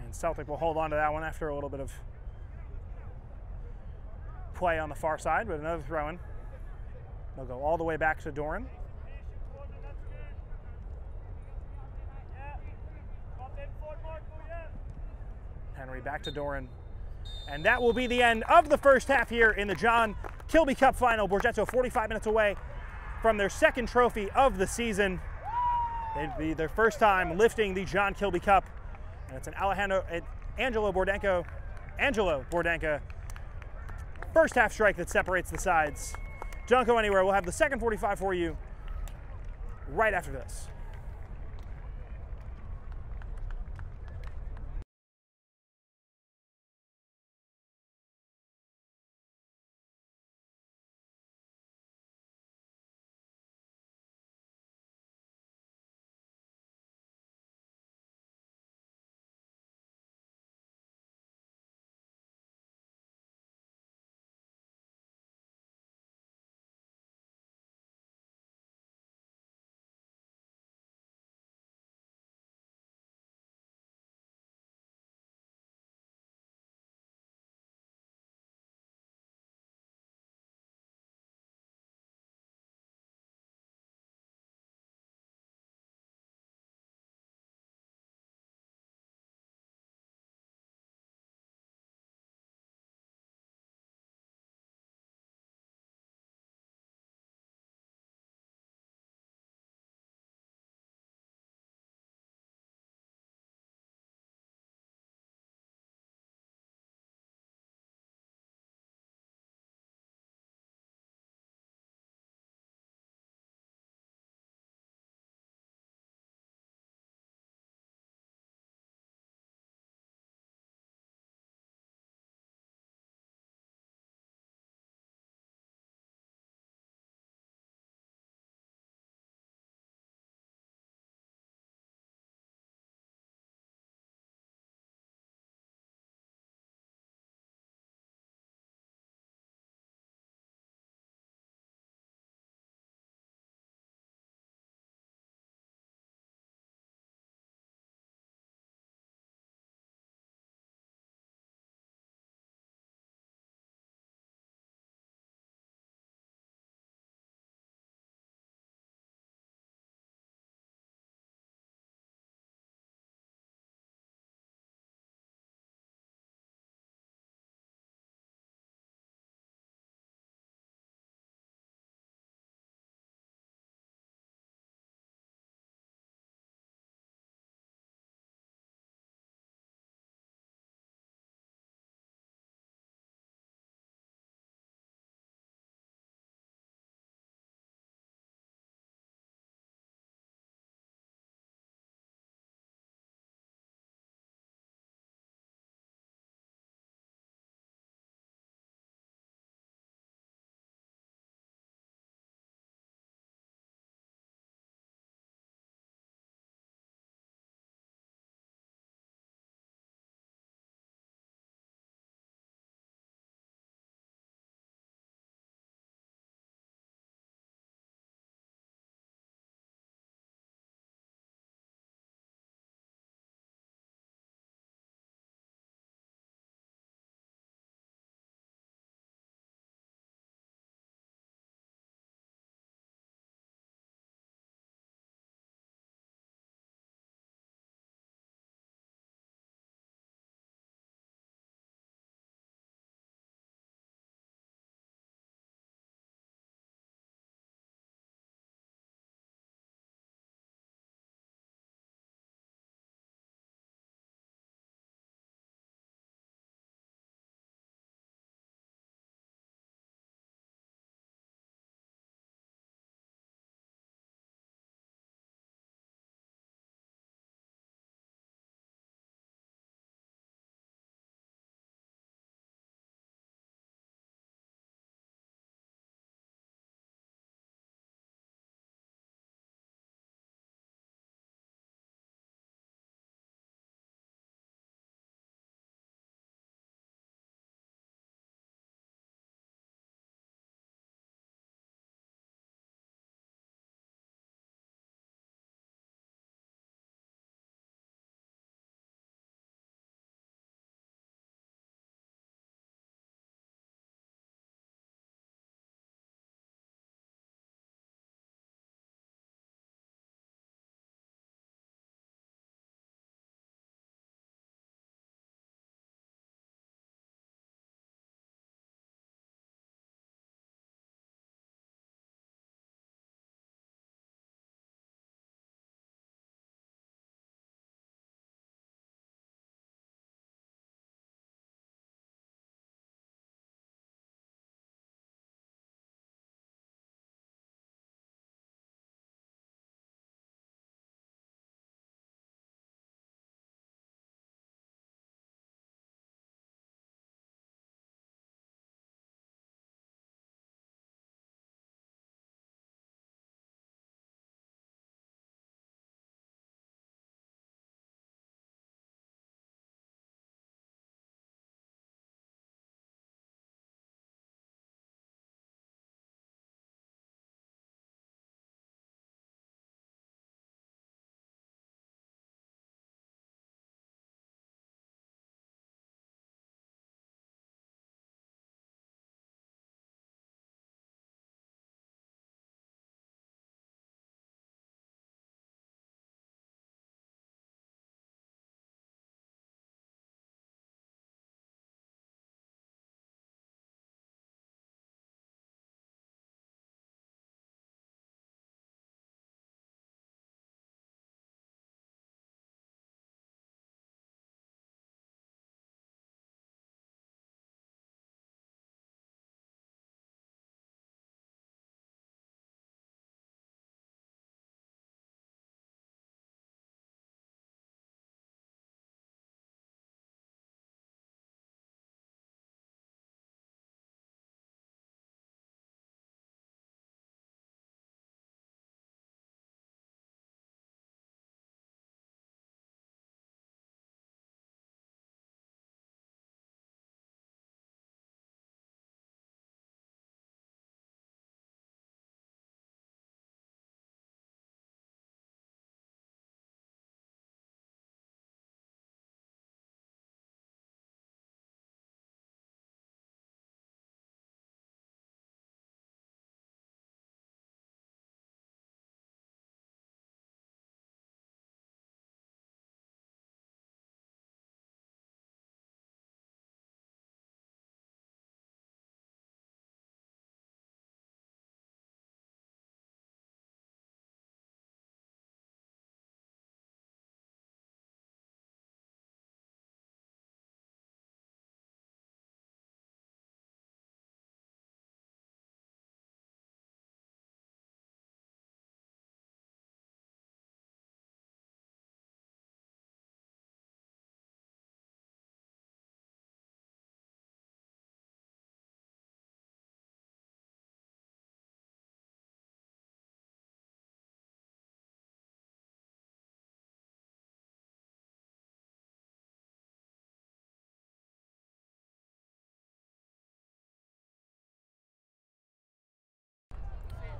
And Celtic will hold on to that one after a little bit of play on the far side, but another throw in. They'll go all the way back to Doran. Henry back to Doran. And that will be the end of the first half here in the John Kilby Cup final. Borgetto 45 minutes away from their second trophy of the season. It'd be their first time lifting the John Kilby Cup. And it's an Alejandro, an Angelo Bordenka, Angelo Bordenka first half strike that separates the sides. Don't go anywhere. We'll have the second 45 for you right after this.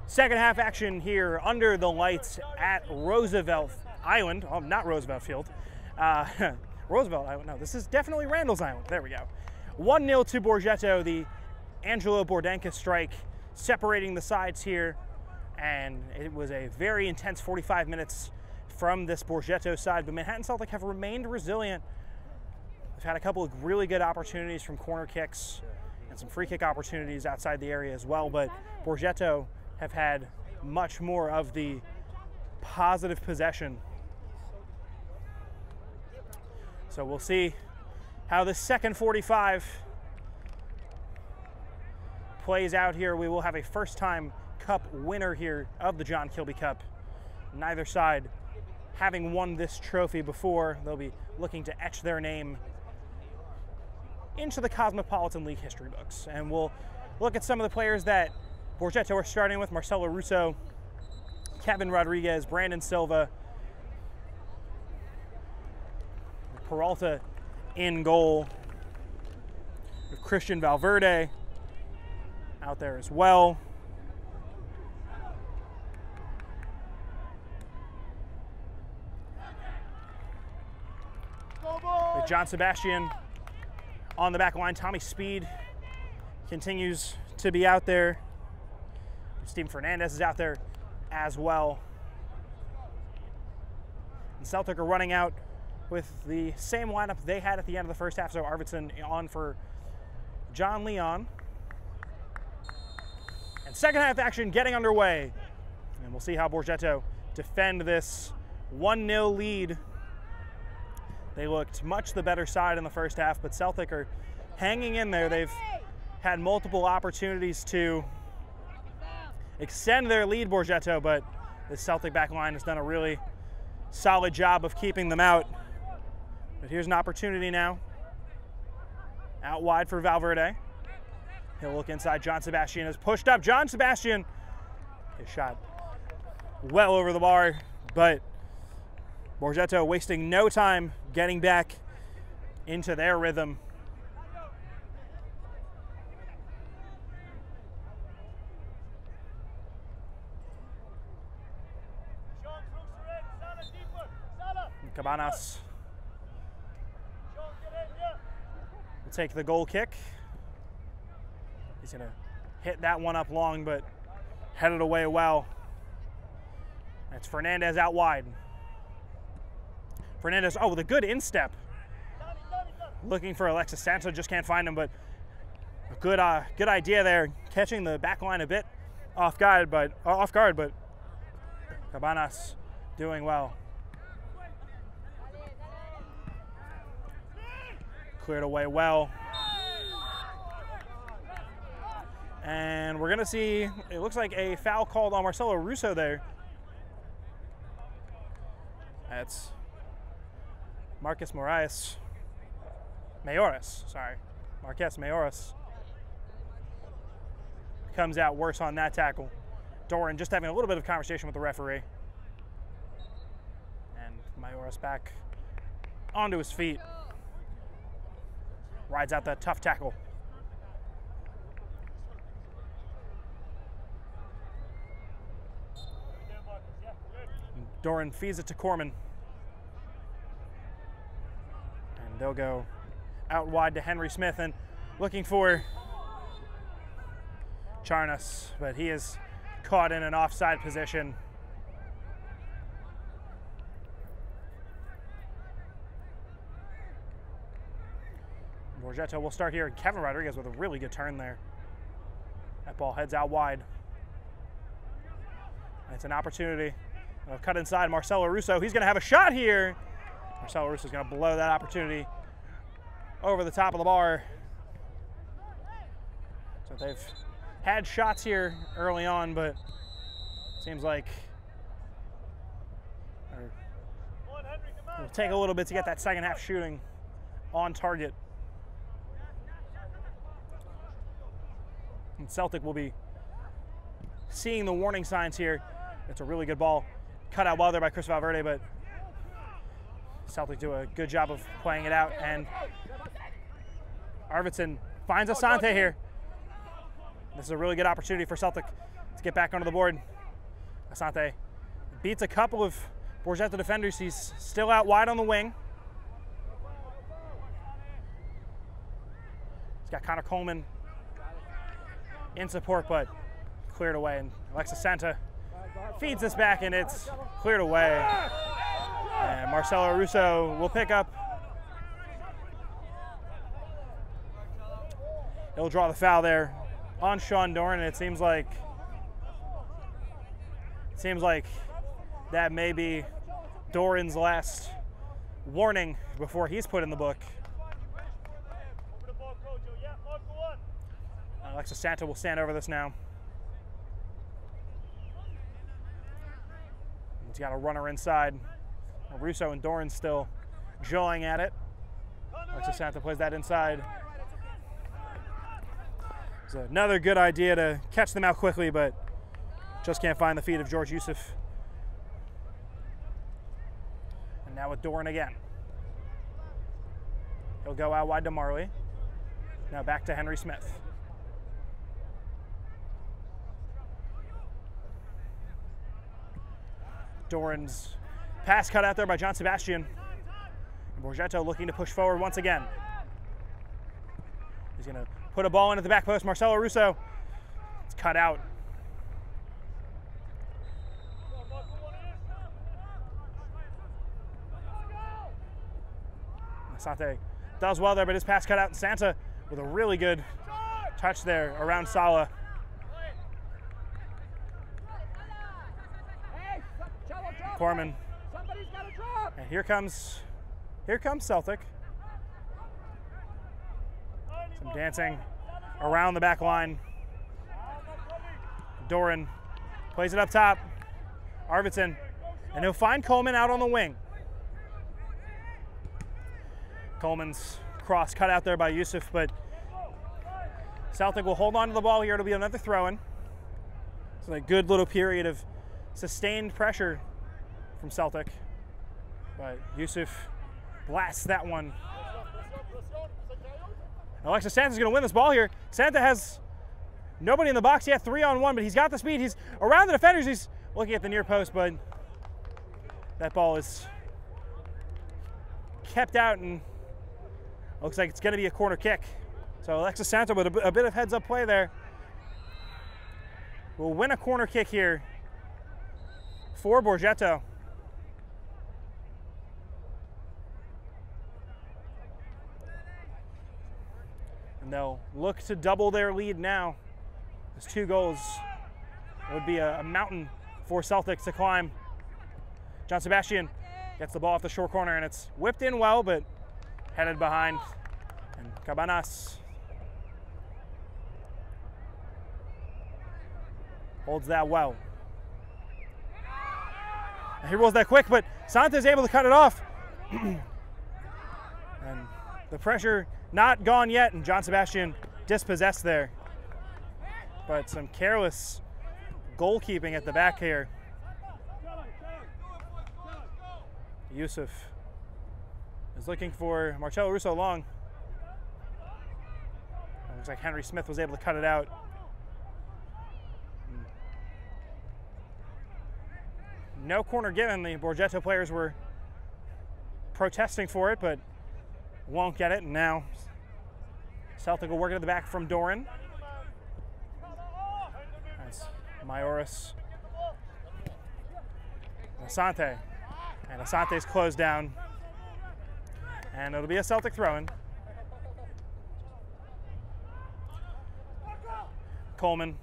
Second half action here under the lights at Roosevelt Island. Oh, not Roosevelt Field. Uh, Roosevelt Island. No, this is definitely Randall's Island. There we go. 1 0 to Borgetto. The Angelo Bordenka strike separating the sides here. And it was a very intense 45 minutes from this Borgetto side. But Manhattan Celtic have remained resilient. They've had a couple of really good opportunities from corner kicks and some free kick opportunities outside the area as well. But Borgetto have had much more of the positive possession. So we'll see how the second 45 plays out here. We will have a first time cup winner here of the John Kilby Cup. Neither side having won this trophy before, they'll be looking to etch their name into the Cosmopolitan League history books. And we'll look at some of the players that Borgetto are starting with Marcelo Russo, Kevin Rodriguez, Brandon Silva, Peralta in goal, With Christian Valverde out there as well. With John Sebastian on the back line, Tommy Speed continues to be out there. Steven Fernandez is out there as well. And Celtic are running out with the same lineup they had at the end of the first half. So Arvidsson on for John Leon. And second half action getting underway. And we'll see how Borgetto defend this 1 0 lead. They looked much the better side in the first half, but Celtic are hanging in there. They've had multiple opportunities to extend their lead, Borgetto, but the Celtic back line has done a really solid job of keeping them out. But here's an opportunity now. Out wide for Valverde. He'll look inside. John Sebastian is pushed up. John Sebastian, his shot well over the bar, but Borgetto wasting no time getting back into their rhythm. Sean closer in. Salah deeper. Salah. Cabanas will take the goal kick. He's going to hit that one up long, but headed away well. That's Fernandez out wide. Fernandez, oh, with a good instep. Looking for Alexis Sancho, just can't find him, but a good, uh, good idea there, catching the back line a bit off guard, but uh, off guard, but Cabanas doing well. Cleared away well. And we're gonna see, it looks like a foul called on Marcelo Russo there. That's Marcus Moraes. Mayoris, sorry. Marquez Mayoris. Comes out worse on that tackle. Doran just having a little bit of conversation with the referee. And Mayoris back onto his feet. Rides out that tough tackle. Doran feeds it to Corman. And they'll go out wide to Henry Smith and looking for Charnas, but he is caught in an offside position. Borgetto will start here. Kevin Rodriguez with a really good turn there. That ball heads out wide. It's an opportunity. Uh, cut inside Marcelo Russo. He's going to have a shot here. Marcelo Russo is going to blow that opportunity over the top of the bar. So they've had shots here early on, but seems like it'll take a little bit to get that second half shooting on target. And Celtic will be seeing the warning signs here. It's a really good ball. Cut out well there by Chris Valverde, but Celtic do a good job of playing it out. And Arvidsson finds Asante here. This is a really good opportunity for Celtic to get back onto the board. Asante beats a couple of Borgetto defenders. He's still out wide on the wing. He's got Connor Coleman in support, but cleared away. And Alexis Santa feeds this back, and it's cleared away. And Marcelo Russo will pick up. He'll draw the foul there on Sean Doran, and it seems like it seems like that may be Doran's last warning before he's put in the book. Over the ball, Kojo. Yeah, Marco one. Alexis Santa will stand over this now. He's got a runner inside. Russo and Doran still jawing at it. Alexis Santa plays that inside. It's another good idea to catch them out quickly, but just can't find the feet of George Yusuf. And now with Doran again. He'll go out wide to Marley. Now back to Henry Smith. Doran's pass cut out there by John Sebastian. And Borgetto looking to push forward once again. He's going to put a ball into the back post. Marcelo Russo. It's cut out. Asante does well there, but his pass cut out. Santa with a really good touch there around Sala. Corman. And here comes, here comes Celtic. Some dancing around the back line. Doran plays it up top. Arvidsson. And he'll find Coleman out on the wing. Coleman's cross cut out there by Yusuf, but Celtic will hold on to the ball here. It'll be another throw in. So a good little period of sustained pressure from Celtic. But Yusuf blasts that one. Alexis Santa's going to win this ball here. Santa has nobody in the box yet, three on one, but he's got the speed. He's around the defenders. He's looking at the near post, but that ball is kept out and looks like it's going to be a corner kick. So Alexis Santa with a, bit- a bit of heads up play there will win a corner kick here for Borgetto. And they'll look to double their lead now. There's two goals. It would be a, a mountain for Celtics to climb. John Sebastian gets the ball off the short corner and it's whipped in well, but headed behind. And Cabanas holds that well. He rolls that quick, but Santa's able to cut it off. and the pressure not gone yet, and John Sebastian dispossessed there. But some careless goalkeeping at the back here. Yusuf is looking for Marcelo Russo long. Looks like Henry Smith was able to cut it out. No corner given. The Borgetto players were protesting for it, but won't get it. And now Celtic will work it at the back from Doran. That's Majoris. Asante. And Asante's closed down. And it'll be a Celtic throw in. Coleman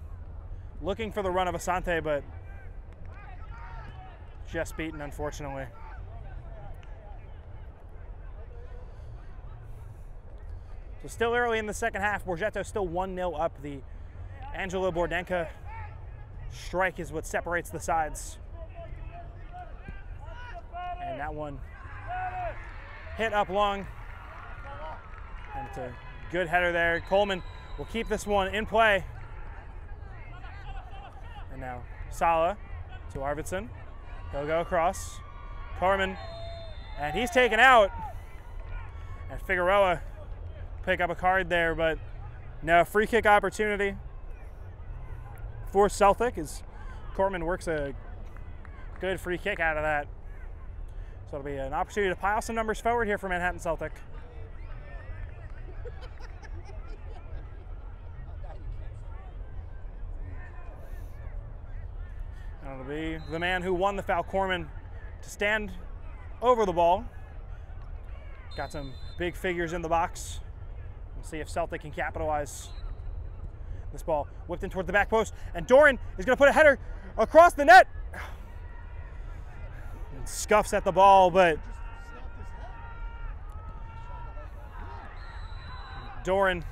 looking for the run of Asante, but just beaten, unfortunately. Still early in the second half, Borgetto still 1-0 up. The Angelo Bordenka strike is what separates the sides. And that one hit up long. And it's a good header there. Coleman will keep this one in play. And now Sala to Arvidsson. He'll go across. Corman. And he's taken out. And Figueroa pick up a card there, but no free kick opportunity for Celtic as Corman works a good free kick out of that. So it'll be an opportunity to pile some numbers forward here for Manhattan Celtic. And it'll be the man who won the foul, Corman, to stand over the ball. Got some big figures in the box. See if Celtic can capitalize. This ball whipped in towards the back post, and Doran is going to put a header across the net. And scuffs at the ball, but Doran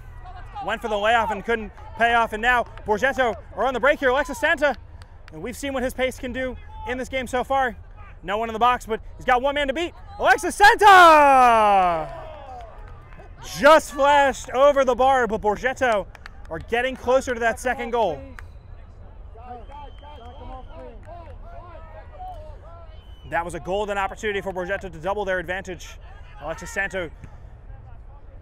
went for the layoff and couldn't pay off. And now Borgetto are on the break here. Alexis Santa, and we've seen what his pace can do in this game so far. No one in the box, but he's got one man to beat. Alexis Santa just flashed over the bar, but Borgetto are getting closer to that second goal. That was a golden opportunity for Borgetto to double their advantage. Alexis Santa,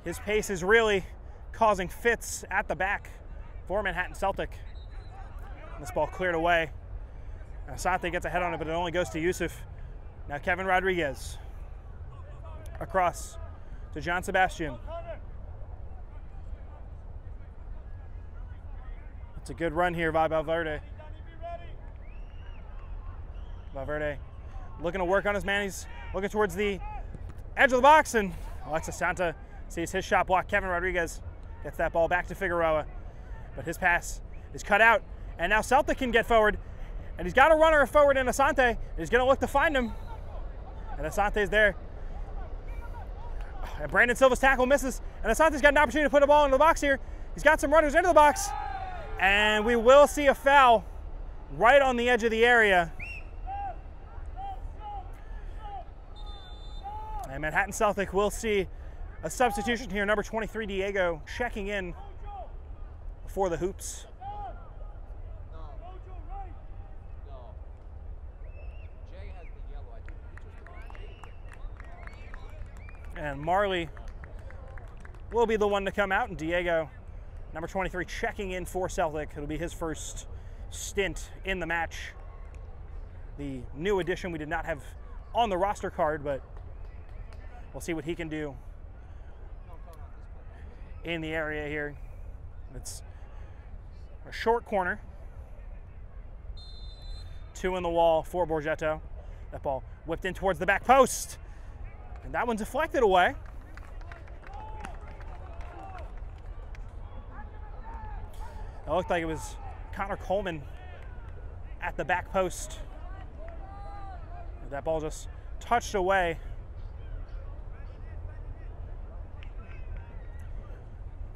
his pace is really causing fits at the back for Manhattan Celtic. This ball cleared away. Asante gets a head on it, but it only goes to Yusuf. Now Kevin Rodriguez across to John Sebastian. It's a good run here by Valverde. Valverde looking to work on his man. He's looking towards the edge of the box, and Alexis Santa sees his shot block. Kevin Rodriguez gets that ball back to Figueroa, but his pass is cut out, and now Celtic can get forward, and he's got a runner forward in Asante. He's going to look to find him, and Asante's there. And Brandon Silva's tackle misses, and Asante's got an opportunity to put a ball into the box here. He's got some runners into the box, and we will see a foul right on the edge of the area. And Manhattan Celtic will see a substitution here. Number 23, Diego, checking in for the hoops. And Marley will be the one to come out, and Diego, number 23, checking in for Celtic. It'll be his first stint in the match. The new addition we did not have on the roster card, but we'll see what he can do in the area here. It's a short corner. Two in the wall for Borgetto. That ball whipped in towards the back post. And that one deflected away. It looked like it was Connor Coleman at the back post. That ball just touched away.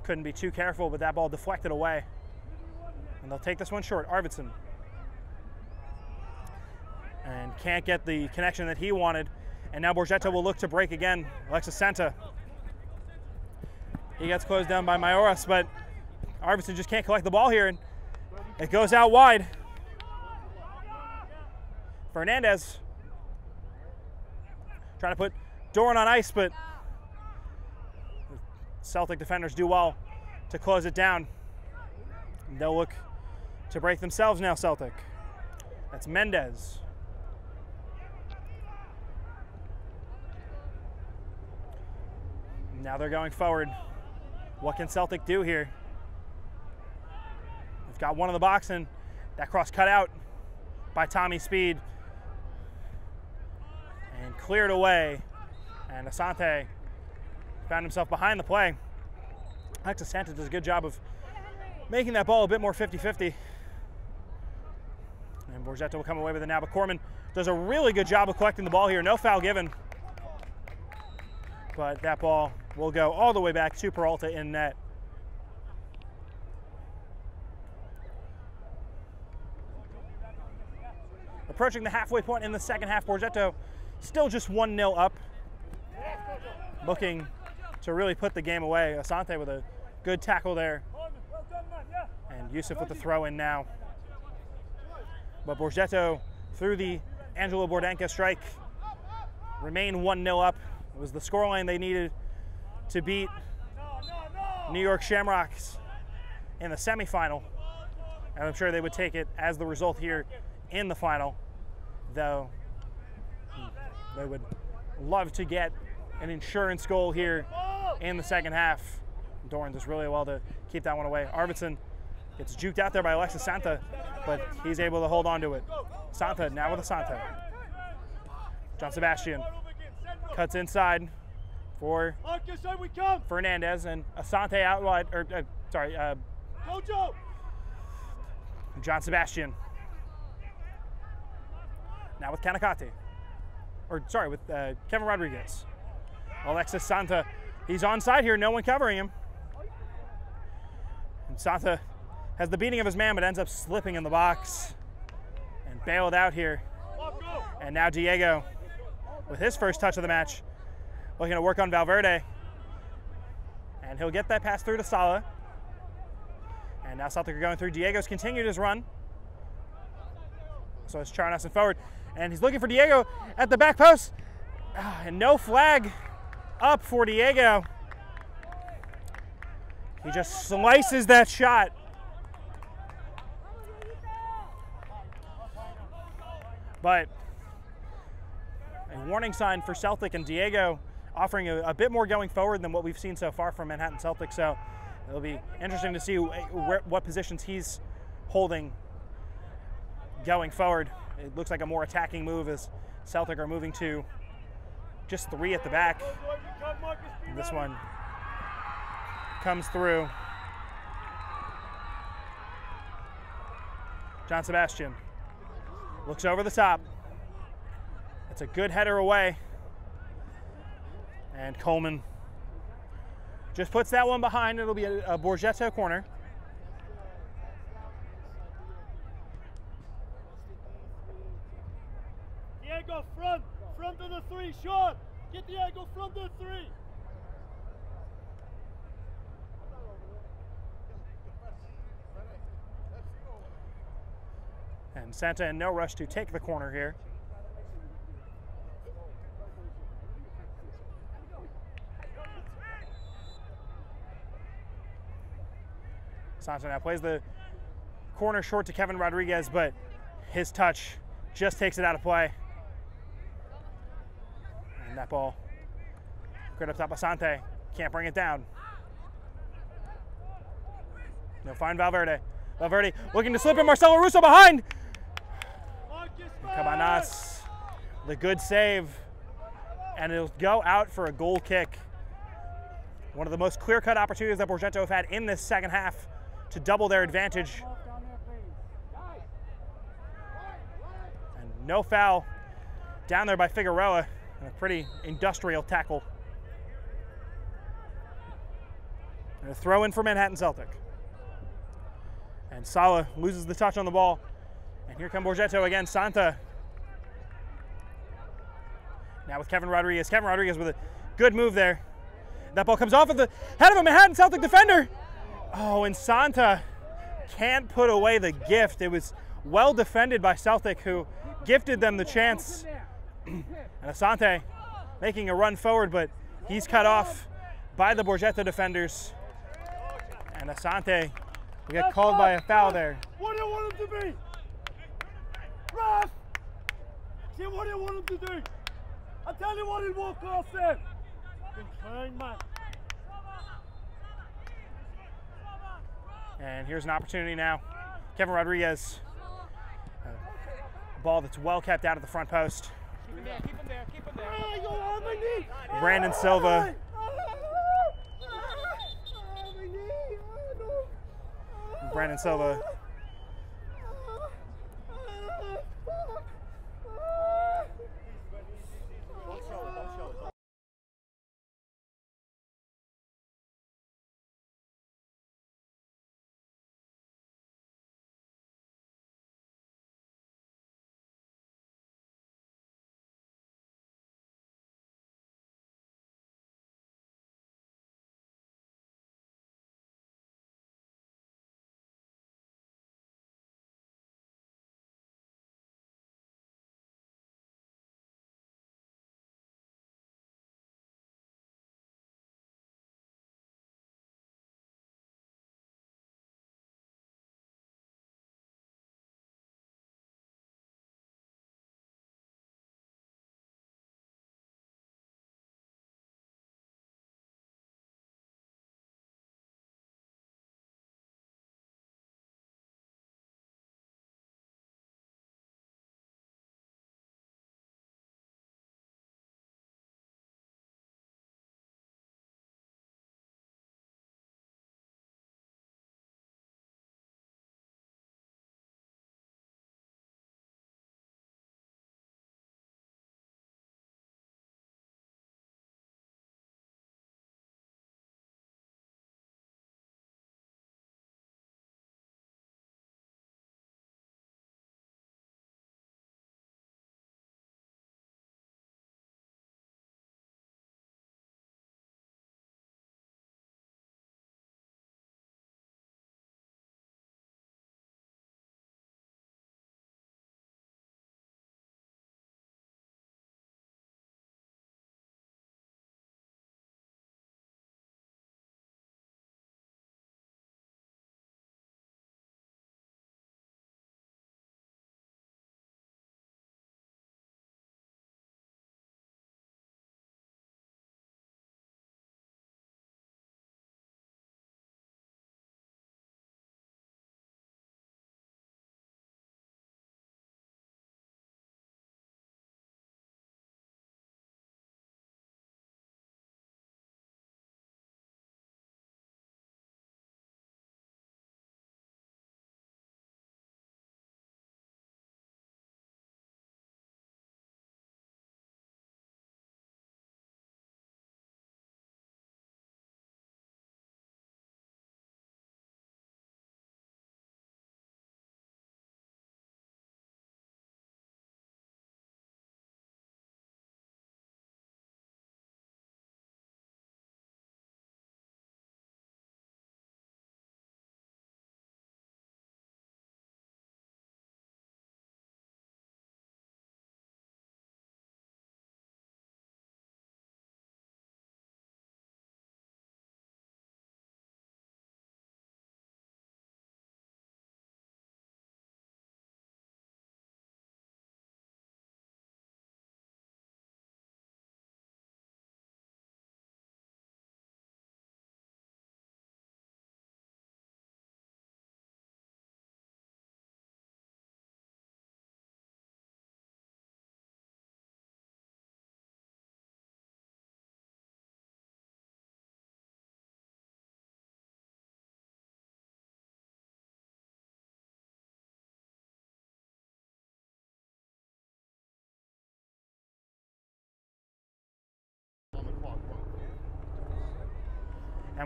Couldn't be too careful, but that ball deflected away. And they'll take this one short. Arvidsson. And can't get the connection that he wanted. And now Borgetto will look to break again. Alexis Santa. He gets closed down by Mayoras, but Arvidsson just can't collect the ball here. And it goes out wide. Fernandez trying to put Doran on ice, but Celtic defenders do well to close it down. They'll look to break themselves now, Celtic. That's Mendez. Now they're going forward. What can Celtic do here? They've got one in the box and that cross cut out by Tommy Speed and cleared away. And Asante found himself behind the play. Alexis Santa does a good job of making that ball a bit more 50-50. And Borgetto will come away with it now, but Corman does a really good job of collecting the ball here. No foul given. But that ball will go all the way back to Peralta in net. Approaching the halfway point in the second half, Borgetto still just 1-0 up. Looking to really put the game away. Asante with a good tackle there. And Yusuf with the throw in now. But Borgetto through the Angelo Bordenka strike remain 1-0 up. It was the scoreline they needed to beat New York Shamrocks in the semifinal. And I'm sure they would take it as the result here in the final, though they would love to get an insurance goal here in the second half. Doran does really well to keep that one away. Arvidsson gets juked out there by Alexis Santa, but he's able to hold on to it. Santa now with a Santa. John Sebastian cuts inside for Marcus, we come. Fernandez and Asante out wide, or uh, sorry, uh, Kojo. John Sebastian. Now with Kanakati. Or, sorry, with uh, Kevin Rodriguez. Alexis Santa. He's on side here, no one covering him. And Santa has the beating of his man, but ends up slipping in the box and bailed out here. And now Diego, with his first touch of the match, looking to work on Valverde. And he'll get that pass through to Sala. And now Celtic are going through. Diego's continued his run. So it's Charnason forward. And he's looking for Diego at the back post. Ah, And no flag up for Diego. He just slices that shot. But a warning sign for Celtic and Diego offering a, a bit more going forward than what we've seen so far from Manhattan Celtic. So it'll be interesting to see where, what positions he's holding going forward. It looks like a more attacking move as Celtic are moving to just three at the back. This one comes through. John Sebastian looks over the top. It's a good header away. And Coleman just puts that one behind. It'll be a, a Borgetto corner. Diego, front. Front of the three. Short. Get Diego front of the three. And Santa in no rush to take the corner here. Santa now plays the corner short to Kevin Rodriguez, but his touch just takes it out of play. And that ball, good up top of Sante, can't bring it down. No, find Valverde. Valverde looking to slip in Marcelo Russo behind. Cabanas, the good save. And it'll go out for a goal kick. One of the most clear cut opportunities that Borgetto have had in this second half to double their advantage. And no foul down there by Figueroa. And a pretty industrial tackle. And a throw in for Manhattan Celtic. And Sala loses the touch on the ball. And here come Borgetto again. Santa. Now with Kevin Rodriguez. Kevin Rodriguez with a good move there. That ball comes off of the head of a Manhattan Celtic defender. Oh, and Santa can't put away the gift. It was well defended by Celtic, who gifted them the chance. and Asante making a run forward, but he's cut off by the Borgetto defenders. And Asante will get called by a foul there. What do you want him to be? Ref! See what do you want him to do? I tell you what, he'll walk off there. Been man. And here's an opportunity now. Kevin Rodriguez. A ball that's well kept out of the front post. Ah, you're on my knee. Brandon Silva Ah, my knee. Ah, no. Brandon Silva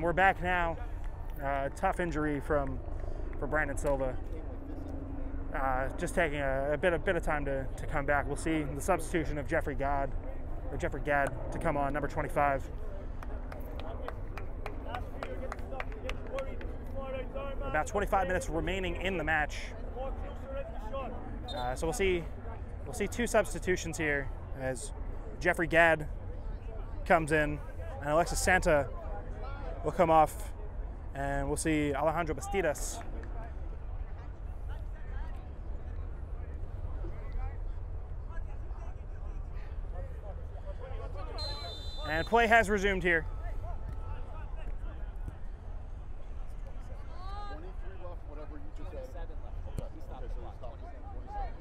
And we're back now. Uh, tough injury from for Brandon Silva. Uh, just taking a, a bit a bit of time to, to come back. We'll see the substitution of Jeffrey Gad or Jeffrey Gad to come on, number 25. About 25 minutes remaining in the match. Uh, so we'll see we'll see two substitutions here as Jeffrey Gad comes in and Alexis Santa will come off and we'll see Alejandro Bastidas And play has resumed here.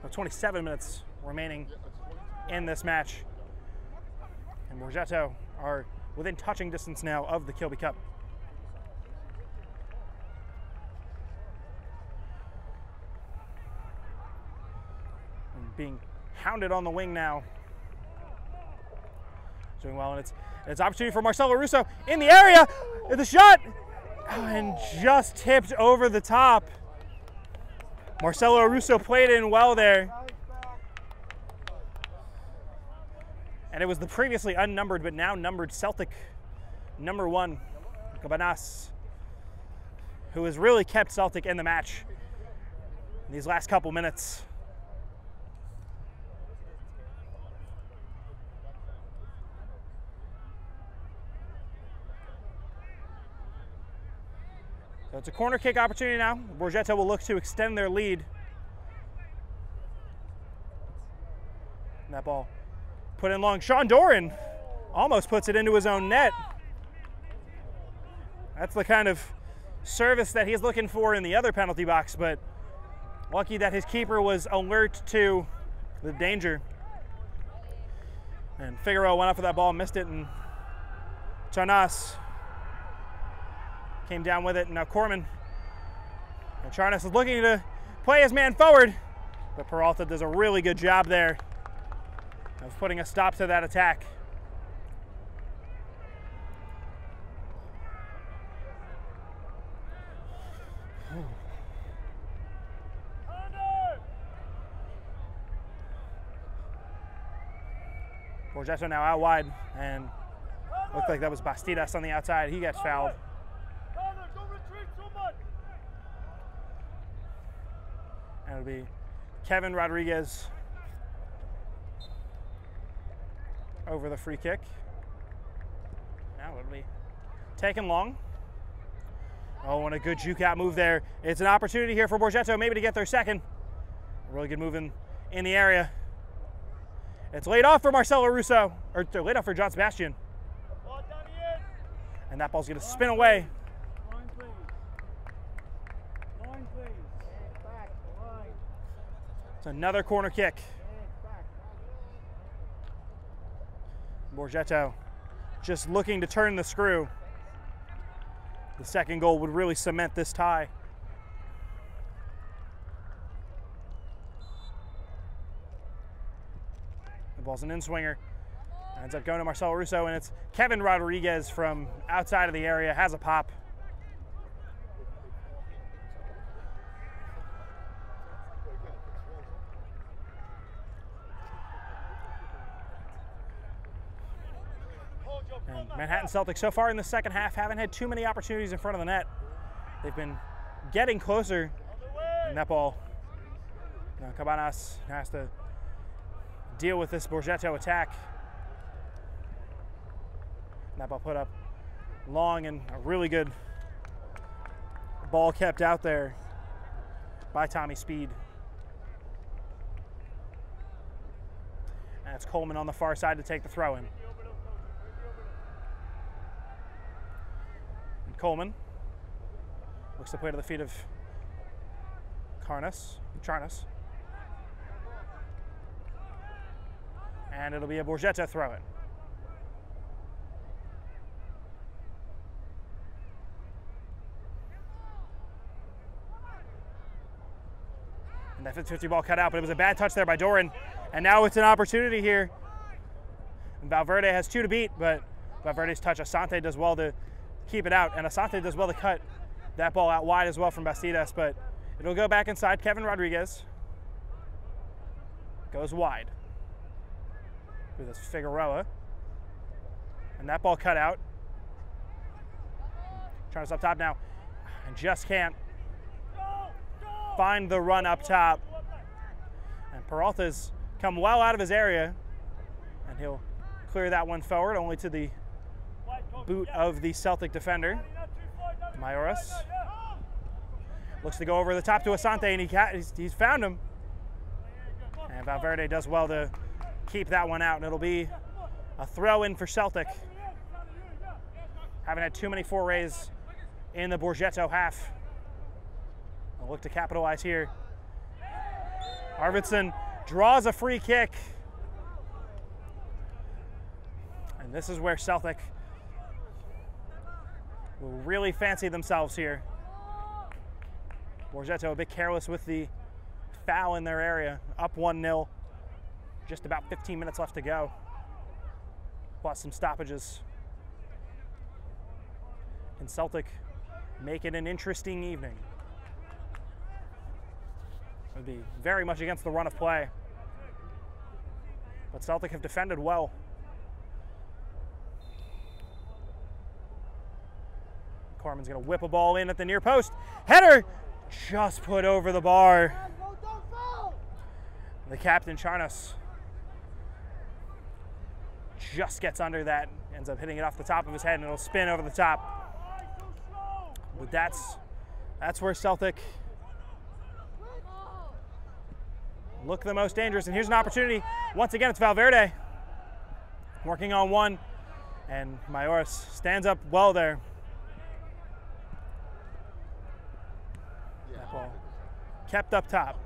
With 27 minutes remaining in this match. And Borgetto are within touching distance now of the Kilby Cup. And being hounded on the wing now doing well, and it's it's opportunity for Marcelo Russo in the area. The shot oh, and just tipped over the top. Marcelo Russo played in well there. And it was the previously unnumbered but now numbered Celtic number one, Cabanas, who has really kept Celtic in the match in these last couple minutes. So it's a corner kick opportunity now. Borgetto will look to extend their lead. And that ball put in long. Sean Doran almost puts it into his own net. That's the kind of service that he's looking for in the other penalty box, but lucky that his keeper was alert to the danger. And Figueroa went up for that ball, missed it, and Charnas came down with it. And now Corman and Charnas is looking to play his man forward, but Peralta does a really good job there of putting a stop to that attack. Borgetto now out wide, and looked like that was Bastidas on the outside. He gets fouled. And it'll be Kevin Rodriguez over the free kick. Now it'll be taken long. Oh, and a good juke out move there. It's an opportunity here for Borgetto maybe to get their second. Really good move in, in the area. It's laid off for Marcelo Russo, or laid off for John Sebastian. And that ball's going to spin away. It's another corner kick. Borgetto just looking to turn the screw. The second goal would really cement this tie. The ball's an in-swinger. Ends up going to Marcelo Russo, and it's Kevin Rodriguez from outside of the area, has a pop. And Manhattan Celtics so far in the second half haven't had too many opportunities in front of the net. They've been getting closer. And that ball, know, Cabanas has to deal with this Borgetto attack. And that ball put up long and a really good ball kept out there by Tommy Speed. And it's Coleman on the far side to take the throw in. Coleman looks to play to the feet of Carnus, Charnas. And it'll be a Borgetto throw in. And that 50 ball cut out, but it was a bad touch there by Doran. And now it's an opportunity here. And Valverde has two to beat, but Valverde's touch, Asante does well to keep it out. And Asante does well to cut that ball out wide as well from Bastidas, but it'll go back inside. Kevin Rodriguez goes wide with this Figueroa. And that ball cut out. Trying to up top now. And just can't find the run up top. And Peralta's come well out of his area. And he'll clear that one forward, only to the boot of the Celtic defender. Mayoras looks to go over the top to Asante, and he he's, he's found him. And Valverde does well to keep that one out, and it'll be a throw in for Celtic. Haven't had too many forays in the Borgetto half. I'll look to capitalize here. Arvidsson draws a free kick. And this is where Celtic will really fancy themselves here. Borgetto a bit careless with the foul in their area, up 1 0. Just about 15 minutes left to go, plus some stoppages. Can Celtic make it an interesting evening? It would be very much against the run of play. But Celtic have defended well. Corman's going to whip a ball in at the near post. Header just put over the bar. The captain, Charnas, just gets under that, ends up hitting it off the top of his head, and it'll spin over the top. But that's that's where Celtic look the most dangerous. And here's an opportunity. Once again, it's Valverde working on one, and Mayoras stands up well there. That ball kept up top.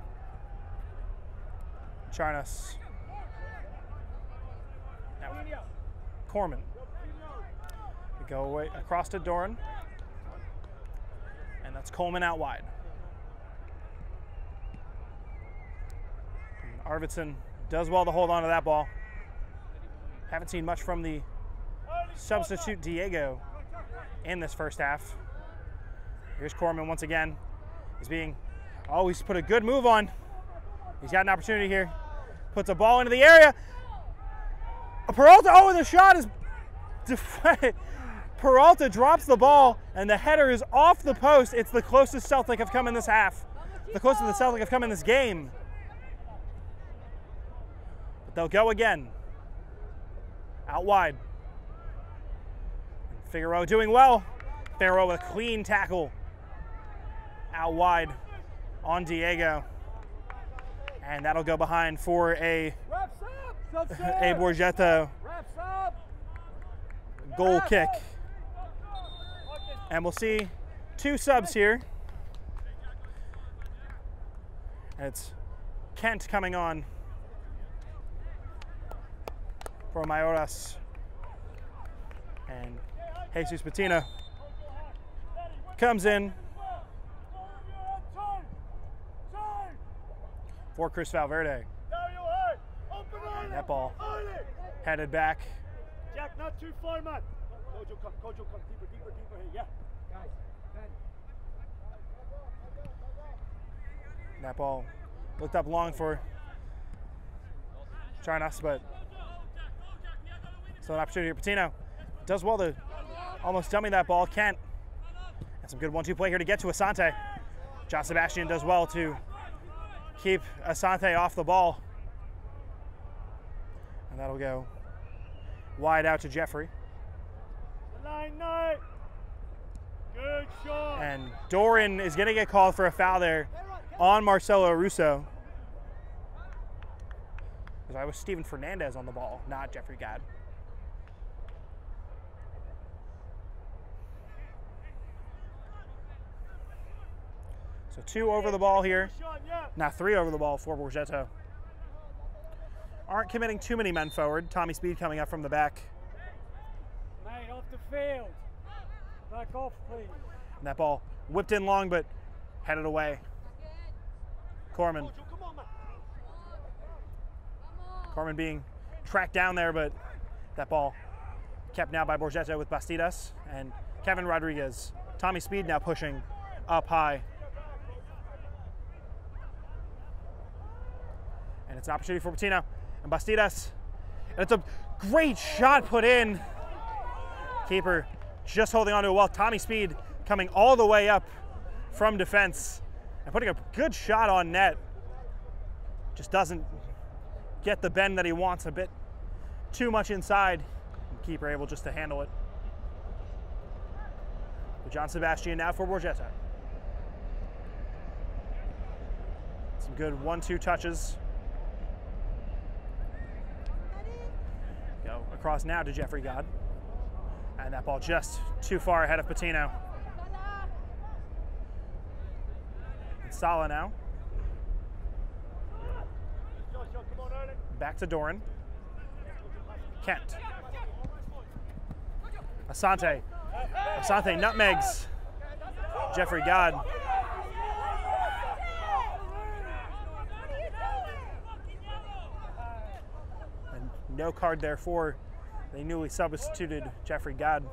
Charnas. Now, Corman. We go away across to Doran. And that's Coleman out wide. And Arvidsson does well to hold on to that ball. Haven't seen much from the substitute Diego in this first half. Here's Corman once again. He's being always put a good move on. He's got an opportunity here. Puts a ball into the area. Peralta, oh, the shot is deflected. Peralta drops the ball, and the header is off the post. It's the closest Celtic have come in this half. The closest the Celtic have come in this game. But they'll go again. Out wide. Figueroa doing well. Figueroa with a clean tackle. Out wide on Diego. And that'll go behind for a, a Borgetto goal kick. And we'll see two subs here. It's Kent coming on for Mayoras. And Jesus Patino comes in for Chris Valverde. And that ball headed back. Jack, not too far, man. Kojo, come, Kojo, come deeper, deeper, deeper here. Yeah. Guys, Ben. That ball looked up long for Charnas, but still an opportunity here. Patino does well to almost dummy that ball. Kent. And some good one-two play here to get to Asante. John Sebastian does well to keep Asante off the ball. And that'll go wide out to Jeffrey. Line night. Good shot. And Doran is going to get called for a foul there on Marcelo Russo. Because I was Steven Fernandez on the ball, not Jeffrey Gadd. So two over the ball here. Now three over the ball for Borgetto. Aren't committing too many men forward. Tommy Speed coming up from the back. Mate, off the field. Back off, please. And that ball whipped in long, but headed away. Corman. Kojo, come on, man. Corman being tracked down there, but that ball kept now by Borgetto with Bastidas. And Kevin Rodriguez. Tommy Speed now pushing up high. And it's an opportunity for Patino and Bastidas. And it's a great shot put in. Keeper just holding on to it well. Tommy Speed coming all the way up from defense and putting a good shot on net. Just doesn't get the bend that he wants a bit too much inside. Keeper able just to handle it. John Sebastian now for Borgetto. Some good one-two touches. Go across now to Jeffrey Gad. And that ball just too far ahead of Patino. And Sala now. Back to Doran. Kent. Asante. Asante nutmegs. Jeffrey Gad. And no card there for the newly substituted Jeffrey Gad. The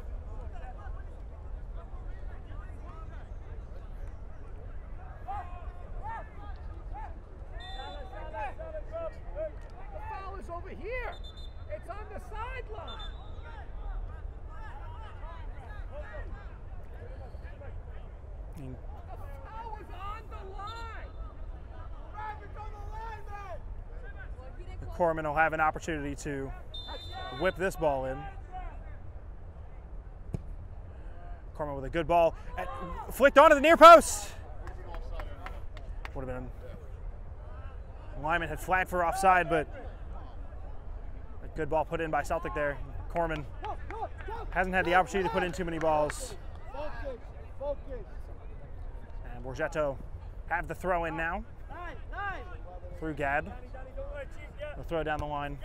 foul is over here. It's on the sideline. And The foul is on the line. It's on the line, man. Corman will have an opportunity to whip this ball in. Corman with a good ball. At, flicked onto the near post. Would have been. Lyman had flagged for offside, but a good ball put in by Celtic there. Corman hasn't had the opportunity to put in too many balls. And Borgetto have the throw in now through Gad. The throw down the line,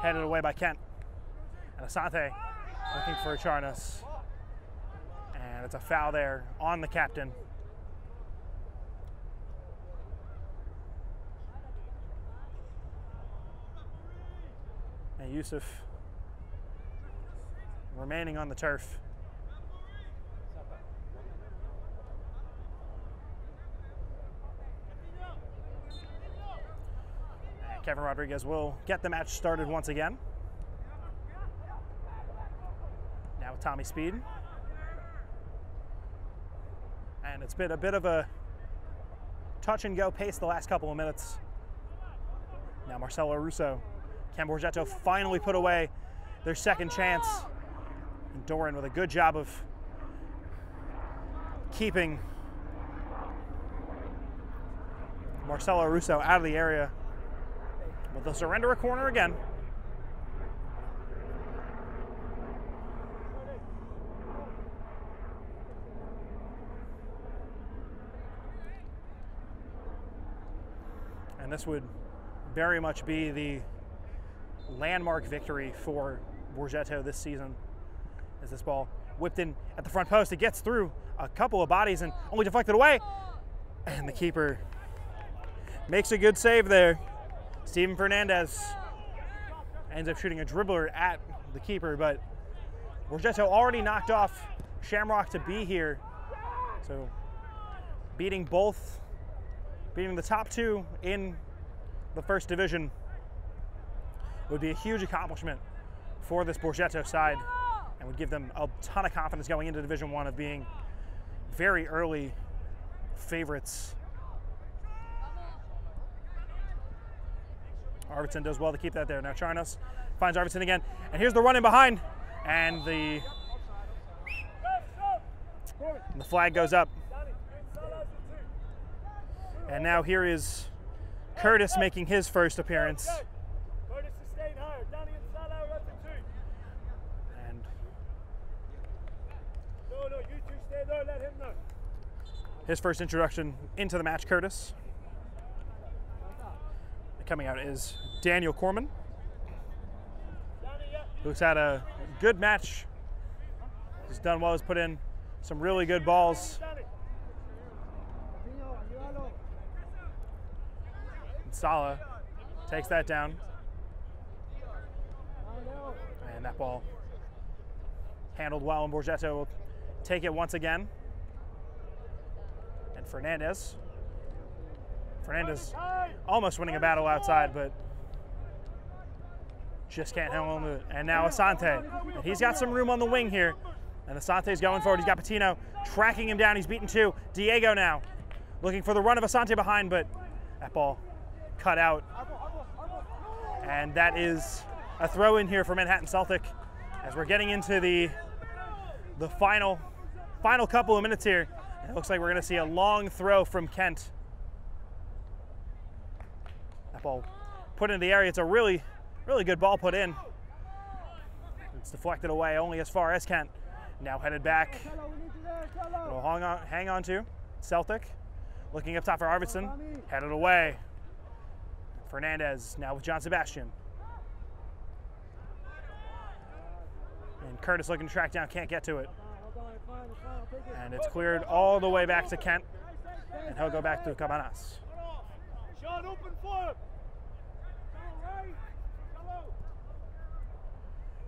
headed away by Kent. And Asante looking for Charnas. And it's a foul there on the captain. And Yusuf remaining on the turf. Kevin Rodriguez will get the match started once again. Now with Tommy Speed. And it's been a bit of a touch and go pace the last couple of minutes. Now Marcelo Russo. Ken Borgetto finally put away their second chance. And Doran with a good job of keeping Marcelo Russo out of the area. But they'll surrender a corner again. And this would very much be the landmark victory for Borgetto this season. As this ball whipped in at the front post, it gets through a couple of bodies and only deflected away. And the keeper makes a good save there. Steven Fernandez ends up shooting a dribbler at the keeper, but Borgetto already knocked off Shamrock to be here. So beating both, beating the top two in the first division would be a huge accomplishment for this Borgetto side and would give them a ton of confidence going into Division One of being very early favorites. Arvidsson does well to keep that there. Now Charnas finds Arvidsson again, and here's the run in behind, and the and the flag goes up. And now here is Curtis making his first appearance. His first introduction into the match, Curtis. Coming out is Daniel Corman, who's had a good match. He's done well, he's put in some really good balls. And Sala takes that down. And that ball handled well, and Borgetto will take it once again. And Fernandez. Fernandez almost winning a battle outside, but just can't handle it. And now Asante. And he's got some room on the wing here. And Asante's going forward. He's got Patino tracking him down. He's beaten two. Diego now looking for the run of Asante behind, but that ball cut out. And that is a throw in here for Manhattan Celtic as we're getting into the the final final couple of minutes here. It looks like we're going to see a long throw from Kent. That ball put into the area. It's a really, really good ball put in. It's deflected away only as far as Kent. Now headed back. It'll hang on, hang on to Celtic. Looking up top for Arvidsson. Headed away. Fernandez now with John Sebastian. And Curtis looking to track down, can't get to it. And it's cleared all the way back to Kent. And he'll go back to Cabanas. Sean, open for him.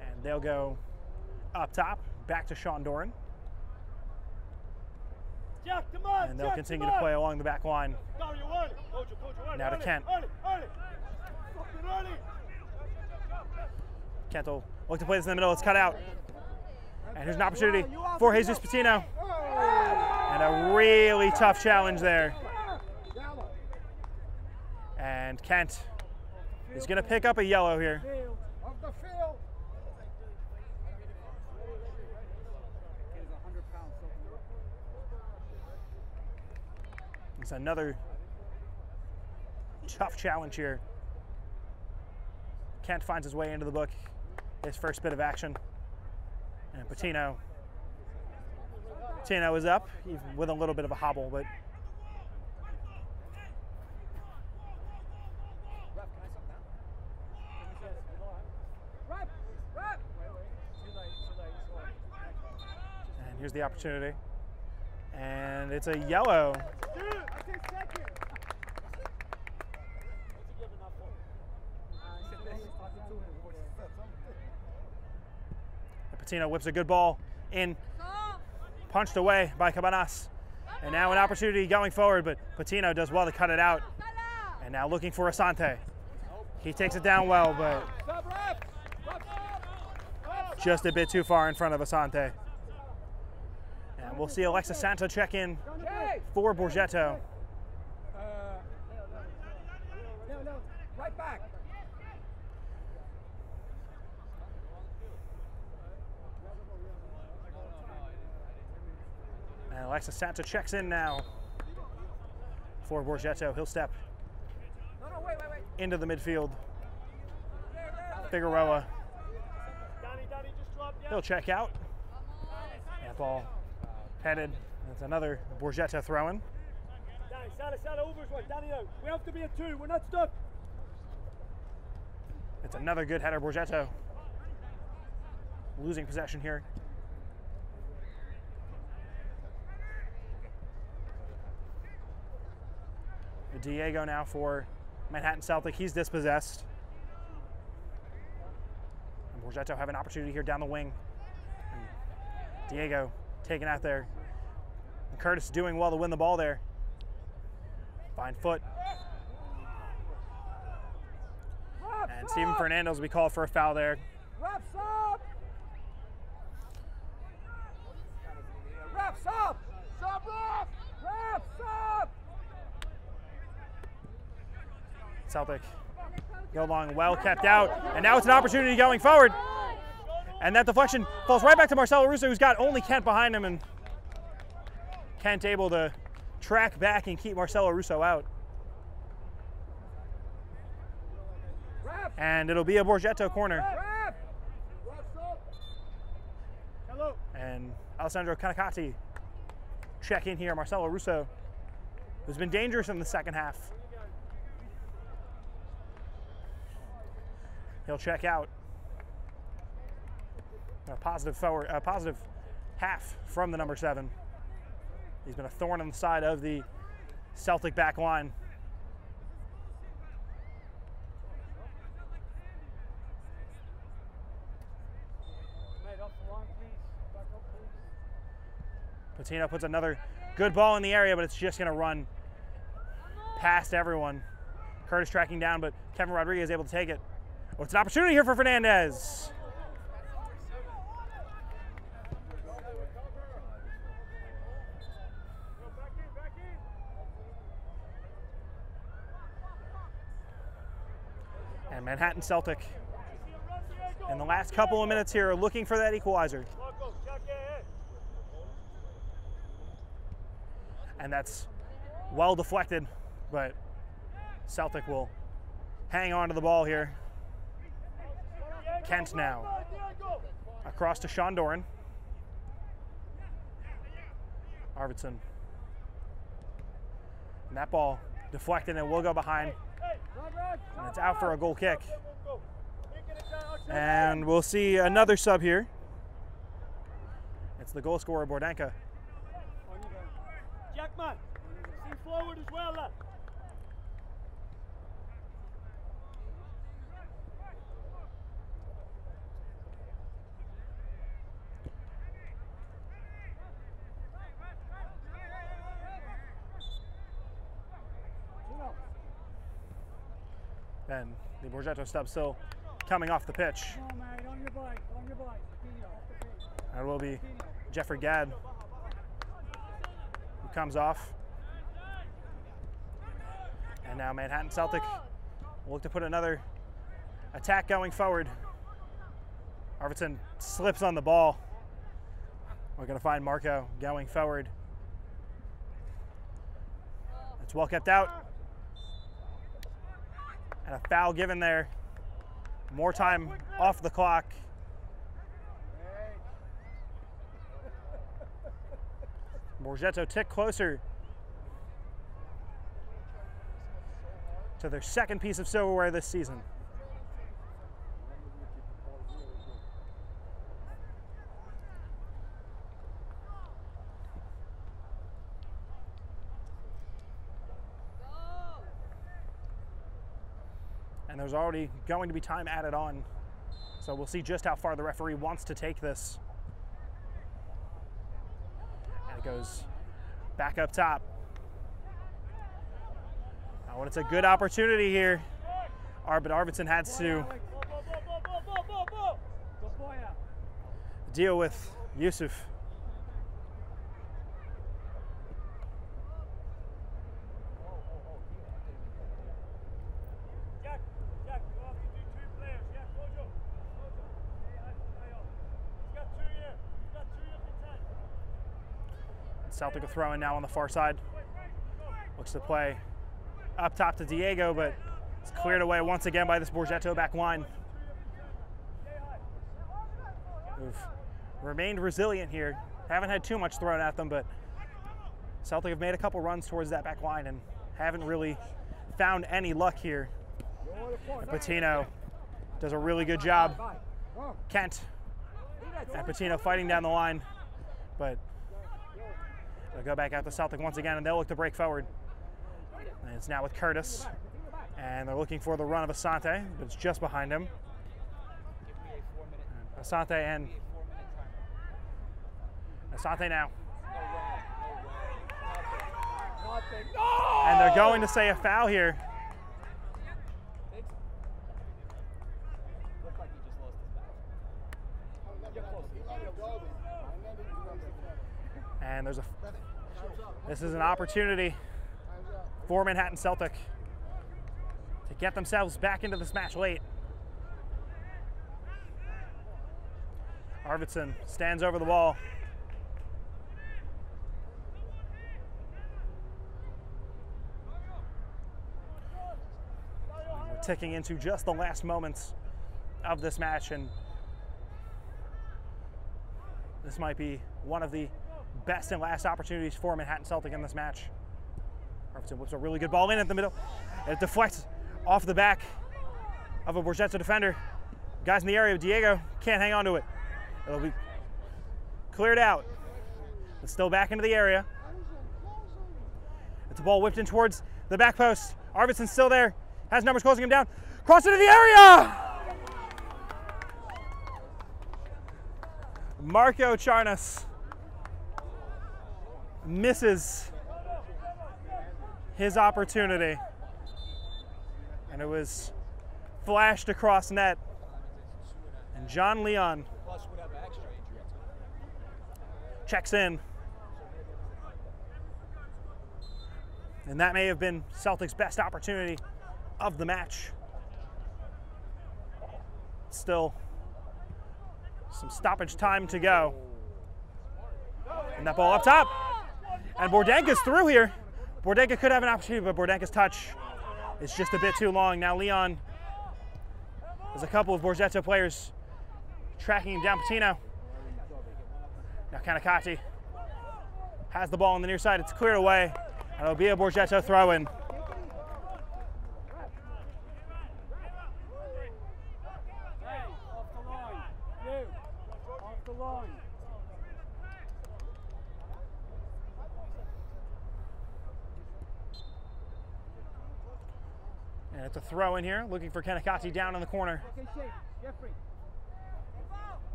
And they'll go up top, back to Sean Doran. Jack, come on. And they'll continue to play along the back line. Gary, you early. Coach, you, coach, you early, Now to Kent. Kent will look to play this in the middle. It's cut out. And here's an opportunity for Jesus Patino. And a really tough challenge there. And Kent is going to pick up a yellow here. Of the field. It's another tough challenge here. Kent finds his way into the book, his first bit of action. And Patino. Patino is up with a little bit of a hobble, but and here's the opportunity. And it's a yellow. Patino whips a good ball in, punched away by Cabanas. And now an opportunity going forward, but Patino does well to cut it out. And now looking for Asante. He takes it down well, but just a bit too far in front of Asante. And we'll see Alexis Santa check in for Borgetto. Uh, no. Right back. And Alexis Santa checks in now for Borgetto. He'll step into the midfield. Figueroa, he'll check out. That ball headed. That's another Borgetto throwing. Danny, over. Danny out. We have to be a two. We're not stuck. It's another good header, Borgetto. Losing possession here. Diego now for Manhattan Celtic. He's dispossessed. And Borgetto have an opportunity here down the wing. And Diego taken out there. And Curtis doing well to win the ball there. Fine foot. And Steven Fernandez will be called for a foul there. Wraps up. Wraps up. Stop off. Wraps up. Celtic go long, well kept out. And now it's an opportunity going forward. And that deflection falls right back to Marcelo Russo, who's got only Kent behind him. And Kent able to track back and keep Marcelo Russo out. And it'll be a Borgetto corner. And Alessandro Kanakati check in here. Marcelo Russo, who's been dangerous in the second half. He'll check out. A positive forward, a positive half from the number seven. He's been a thorn on the side of the Celtic back line. Patino puts another good ball in the area, but it's just going to run past everyone. Curtis tracking down, but Kevin Rodriguez able to take it. It's an opportunity here for Fernandez. And Manhattan Celtic in the last couple of minutes here are looking for that equalizer. And that's well deflected, but Celtic will hang on to the ball here. Kent now across to Sean Doran. Arvidsson. And that ball deflected and will go behind. And it's out for a goal kick. And we'll see another sub here. It's the goal scorer, Bordenka. Jackman, see forward as well, lad. And the Borgetto stub still coming off the pitch. Come on, mate, on your bike, on your bike. Continue, off the pitch. That will be Jeffrey Gadd who comes off. And now Manhattan Celtic will look to put another attack going forward. Arvidsson slips on the ball. We're going to find Marco going forward. It's well kept out. And a foul given there. More time off the clock. Borgetto tick closer to their second piece of silverware this season. And there's already going to be time added on. So we'll see just how far the referee wants to take this. And it goes back up top. Now, when it's a good opportunity here, Arbit Arvidsson has to deal with Yusuf. Jack, Jack, you have to do two players. Yeah, Kojo. Kojo. Hey, I can play off. He's got two here. He's got two here for ten. Celtic will throw in now on the far side. Looks to play up top to Diego, but it's cleared away once again by this Borgetto back line. Who've remained resilient here. Haven't had too much thrown at them, but Celtic have made a couple runs towards that back line and haven't really found any luck here. Patino does a really good job. Kent and Patino fighting down the line, but they'll go back out to Celtic once again and they'll look to break forward. And it's now with Curtis, and they're looking for the run of Asante, but it's just behind him. Asante and Asante now. And they're going to say a foul here. And there's a this is an opportunity for Manhattan Celtic to get themselves back into this match late. Arvidsson stands over the ball. We're ticking into just the last moments of this match, and this might be one of the best and last opportunities for Manhattan Celtic in this match. Arvidsson whips a really good ball in at the middle. And It deflects off the back of a Borgetto defender. Guys in the area, Diego can't hang on to it. It'll be cleared out. It's still back into the area. It's a ball whipped in towards the back post. Arvidsson's still there. Has numbers closing him down. Cross into the area! Marco Charnas misses his opportunity. And it was flashed across net. And John Leon checks in. And that may have been Celtics' best opportunity of the match. Still, some stoppage time to go. And that ball up top. And Bordenka's through here. Bordenka could have an opportunity, but Bordenka's touch is just a bit too long. Now Leon, there's a couple of Borgetto players tracking him down. Patino. Now Kanakati has the ball on the near side. It's cleared away. And it'll be a Borgetto throw in. Hey, off the line. You, off the line. And it's a throw in here, looking for Kanakati down in the corner.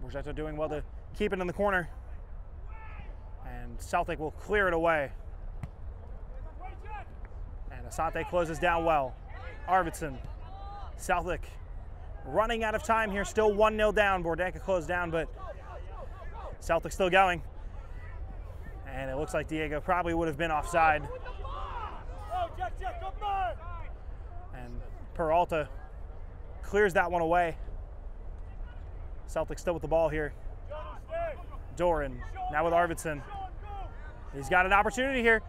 Borgetto doing well to keep it in the corner. And Celtic will clear it away. And Asante closes down well. Arvidsson, Celtic running out of time here, still 1 0 down. Bordenka closed down, but Celtic still going. And it looks like Diego probably would have been offside. Oh, Jack, Jack, come on! And Peralta clears that one away. Celtic still with the ball here. Doran now with Arvidsson. He's got an opportunity here.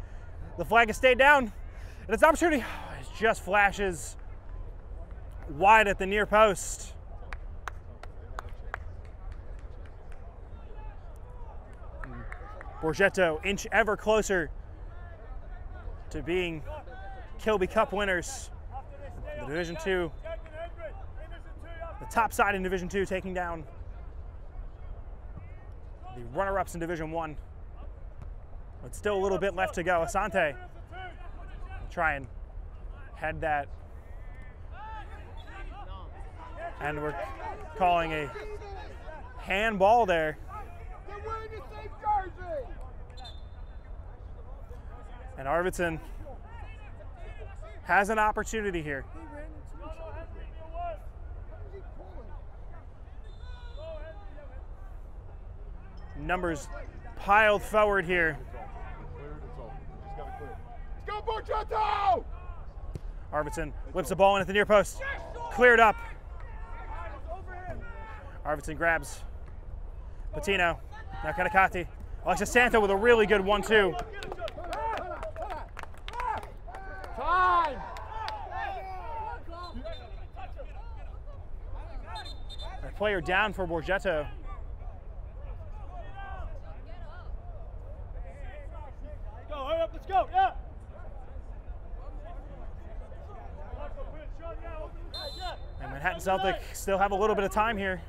The flag has stayed down. And it's an opportunity. It just flashes wide at the near post. Borgetto inch ever closer to being Kilby Cup winners. The Division Two, the top side in Division Two, taking down the runner-ups in Division One. But still a little bit left to go. Asante try and head that. And we're calling a handball there. And Arvidsson has an opportunity here. Numbers piled forward here. Let's go, Borgetto! Arvidsson whips the ball in at the near post. Cleared up. Arvidsson grabs Patino. Now Kanakati. Alexis Santa with a really good one-two. Time! A player down for Borgetto. Go, hurry up, let's go, yeah! And Manhattan Celtic still have a little bit of time here.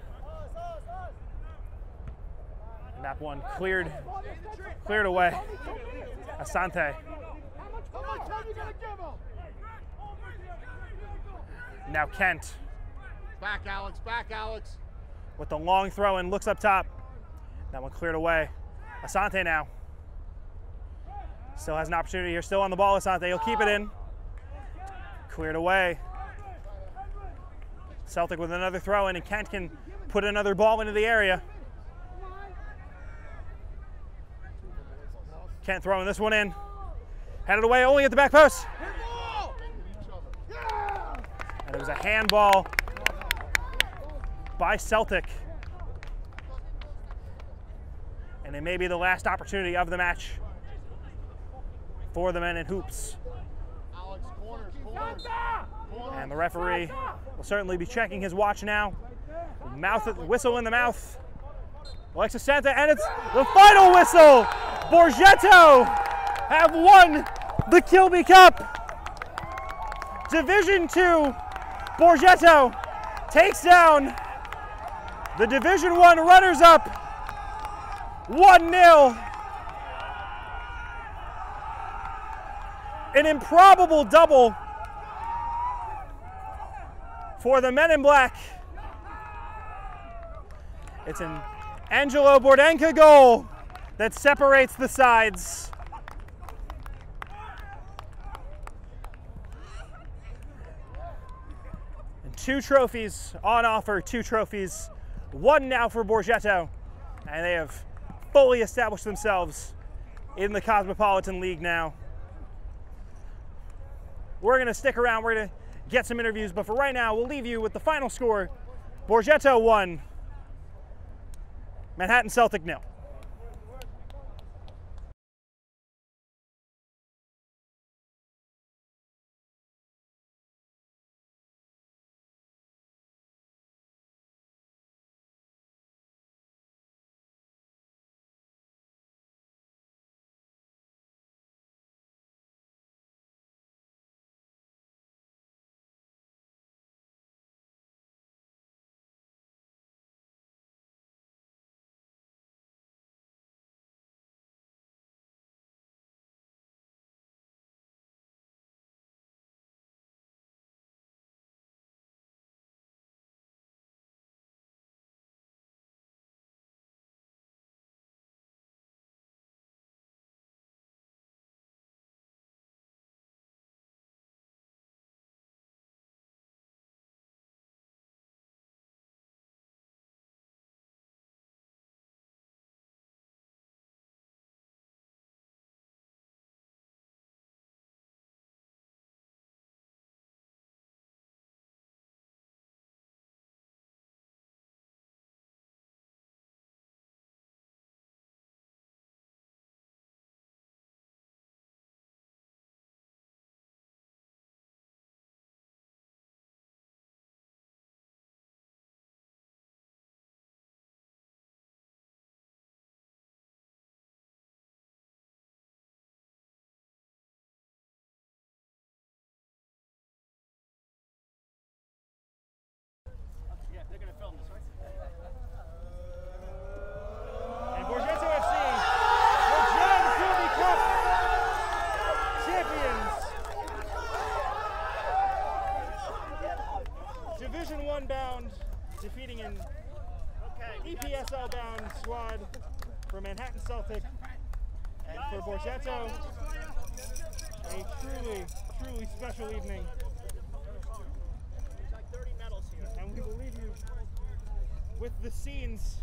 And that one cleared, cleared away. Asante. How much time you gonna give him? Now Kent Back, Alex, back, Alex. with the long throw and looks up top. That one cleared away. Asante now. Still has an opportunity here. Still on the ball, Asante. He'll keep it in. Cleared away. Celtic with another throw in, and Kent can put another ball into the area. Kent throwing this one in. Headed away only at the back post. And it was a handball by Celtic. And it may be the last opportunity of the match for the men in hoops. Alex, corners, corners. And the referee will certainly be checking his watch now. Mouth whistle in the mouth. Alexis Santa, and it's the final whistle. Borgetto have won the Kilby Cup. Division Two, Borgetto takes down the Division One runners-up, one 0 An improbable double for the men in black. It's an Angelo Bordenka goal that separates the sides. And two trophies on offer, two trophies. One now for Borgetto, and they have fully established themselves in the Cosmopolitan League now. We're going to stick around, we're going to get some interviews, but for right now, we'll leave you with the final score Borgetto 1, Manhattan Celtic nil. Manhattan Celtic and for Borgetto. A truly, truly special evening. And we will leave you with the scenes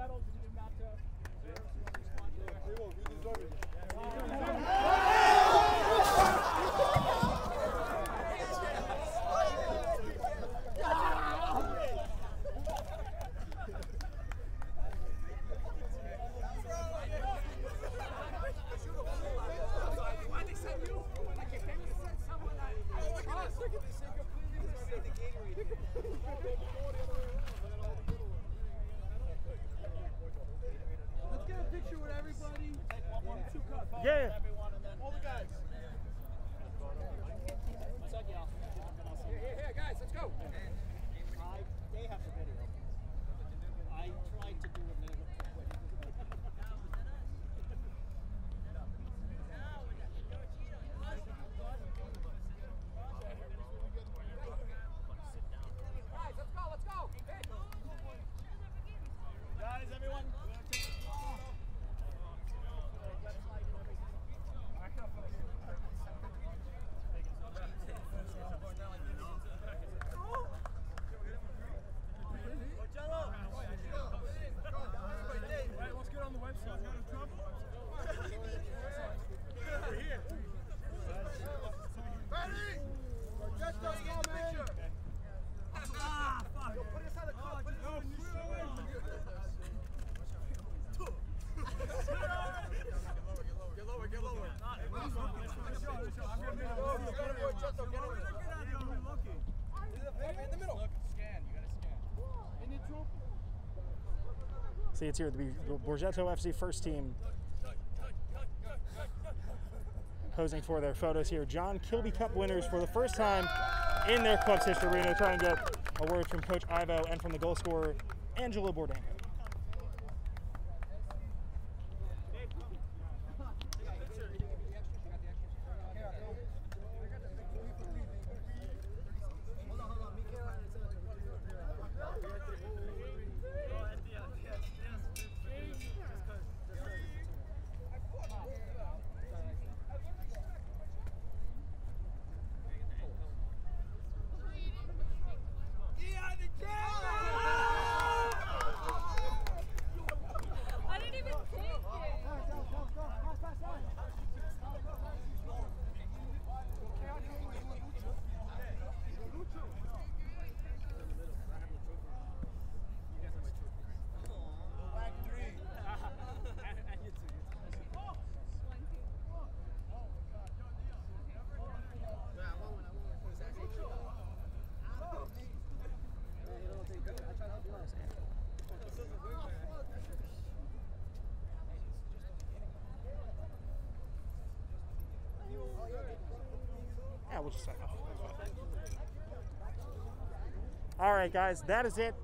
Look at this thing completely. Say the Gatorade. See, it's here. The Borgetto FC first team posing for their photos here. John Kilby Cup winners for the first time in their club's history. We're going to try and get a word from Coach Ivo and from the goal scorer, Angelo Bordenka. I didn't even take it. Yeah, we'll just sign off. That's fine. All right, guys, that is it.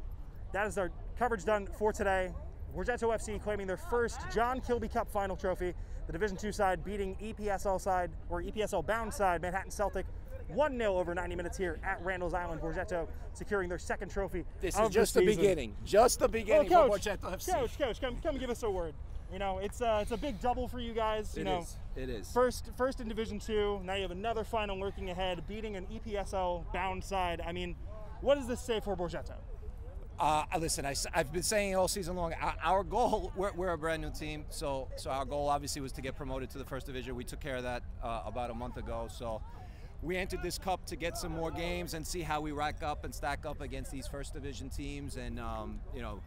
That is our coverage done for today. Borgetto FC claiming their first John Kilby Cup final trophy. The Division Two side beating EPSL side or EPSL bound side Manhattan Celtic 1 0 over 90 minutes here at Randall's Island. Borgetto securing their second trophy. This is just the season. beginning. Just the Well, beginning coach, for FC. coach, coach, come, come give us a word. You know, it's uh, it's a big double for you guys. You It know, is. It is. First, first in Division Two. Now you have another final lurking ahead, beating an EPSL bound side. I mean, what does this say for Borgetto? Uh, listen, I, have been saying all season long. Our, our goal, we're, we're a brand new team, so so our goal obviously was to get promoted to the first division. We took care of that uh, about a month ago. So we entered this cup to get some more games and see how we rack up and stack up against these first division teams. And um, you know,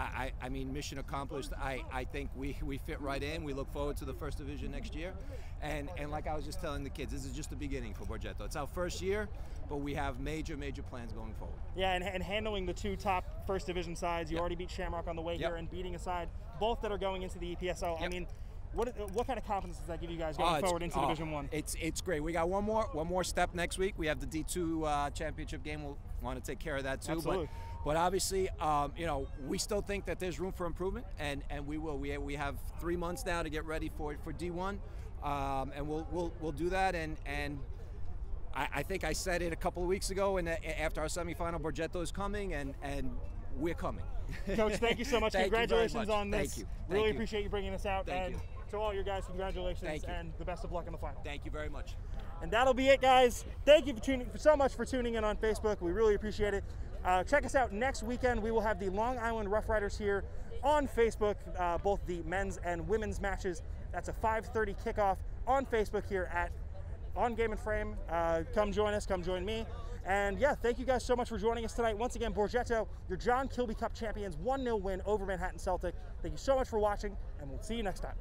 I, I, mean, mission accomplished. I, I think we, we fit right in. We look forward to the first division next year. And and like I was just telling the kids, this is just the beginning for Borgetto. It's our first year, but we have major, major plans going forward. Yeah, and, and handling the two top first division sides. You Yep. already beat Shamrock on the way Yep. here and beating a side, both that are going into the EPSL. I mean, what what kind of confidence does that give you guys going Oh, forward into oh, Division One? It's it's great. We got one more one more step next week. We have the D two uh, championship game. We'll want to take care of that too. Absolutely. But but obviously, um, you know, we still think that there's room for improvement, and and we will. We we have three months now to get ready for for D one, um, and we'll we'll we'll do that. And and I, I think I said it a couple of weeks ago, and after our semifinal, Borgetto is coming, and and we're coming. Coach, thank you so much. Thank congratulations much. on this. Thank you. Really you. appreciate you bringing us out. Thank and you. to all your guys, congratulations you. and the best of luck in the final. Thank you very much. And that'll be it, guys. Thank you for tuning so much for tuning in on Facebook. We really appreciate it. Uh, check us out next weekend. We will have the Long Island Rough Riders here on Facebook, uh, both the men's and women's matches. That's a 5:30 kickoff on Facebook here at On Game In Frame. Uh, come join us. Come join me. And yeah, thank you guys so much for joining us tonight. Once again, Borgetto, your John Kilby Cup champions, 1 0 win over Manhattan Celtic. Thank you so much for watching, and we'll see you next time.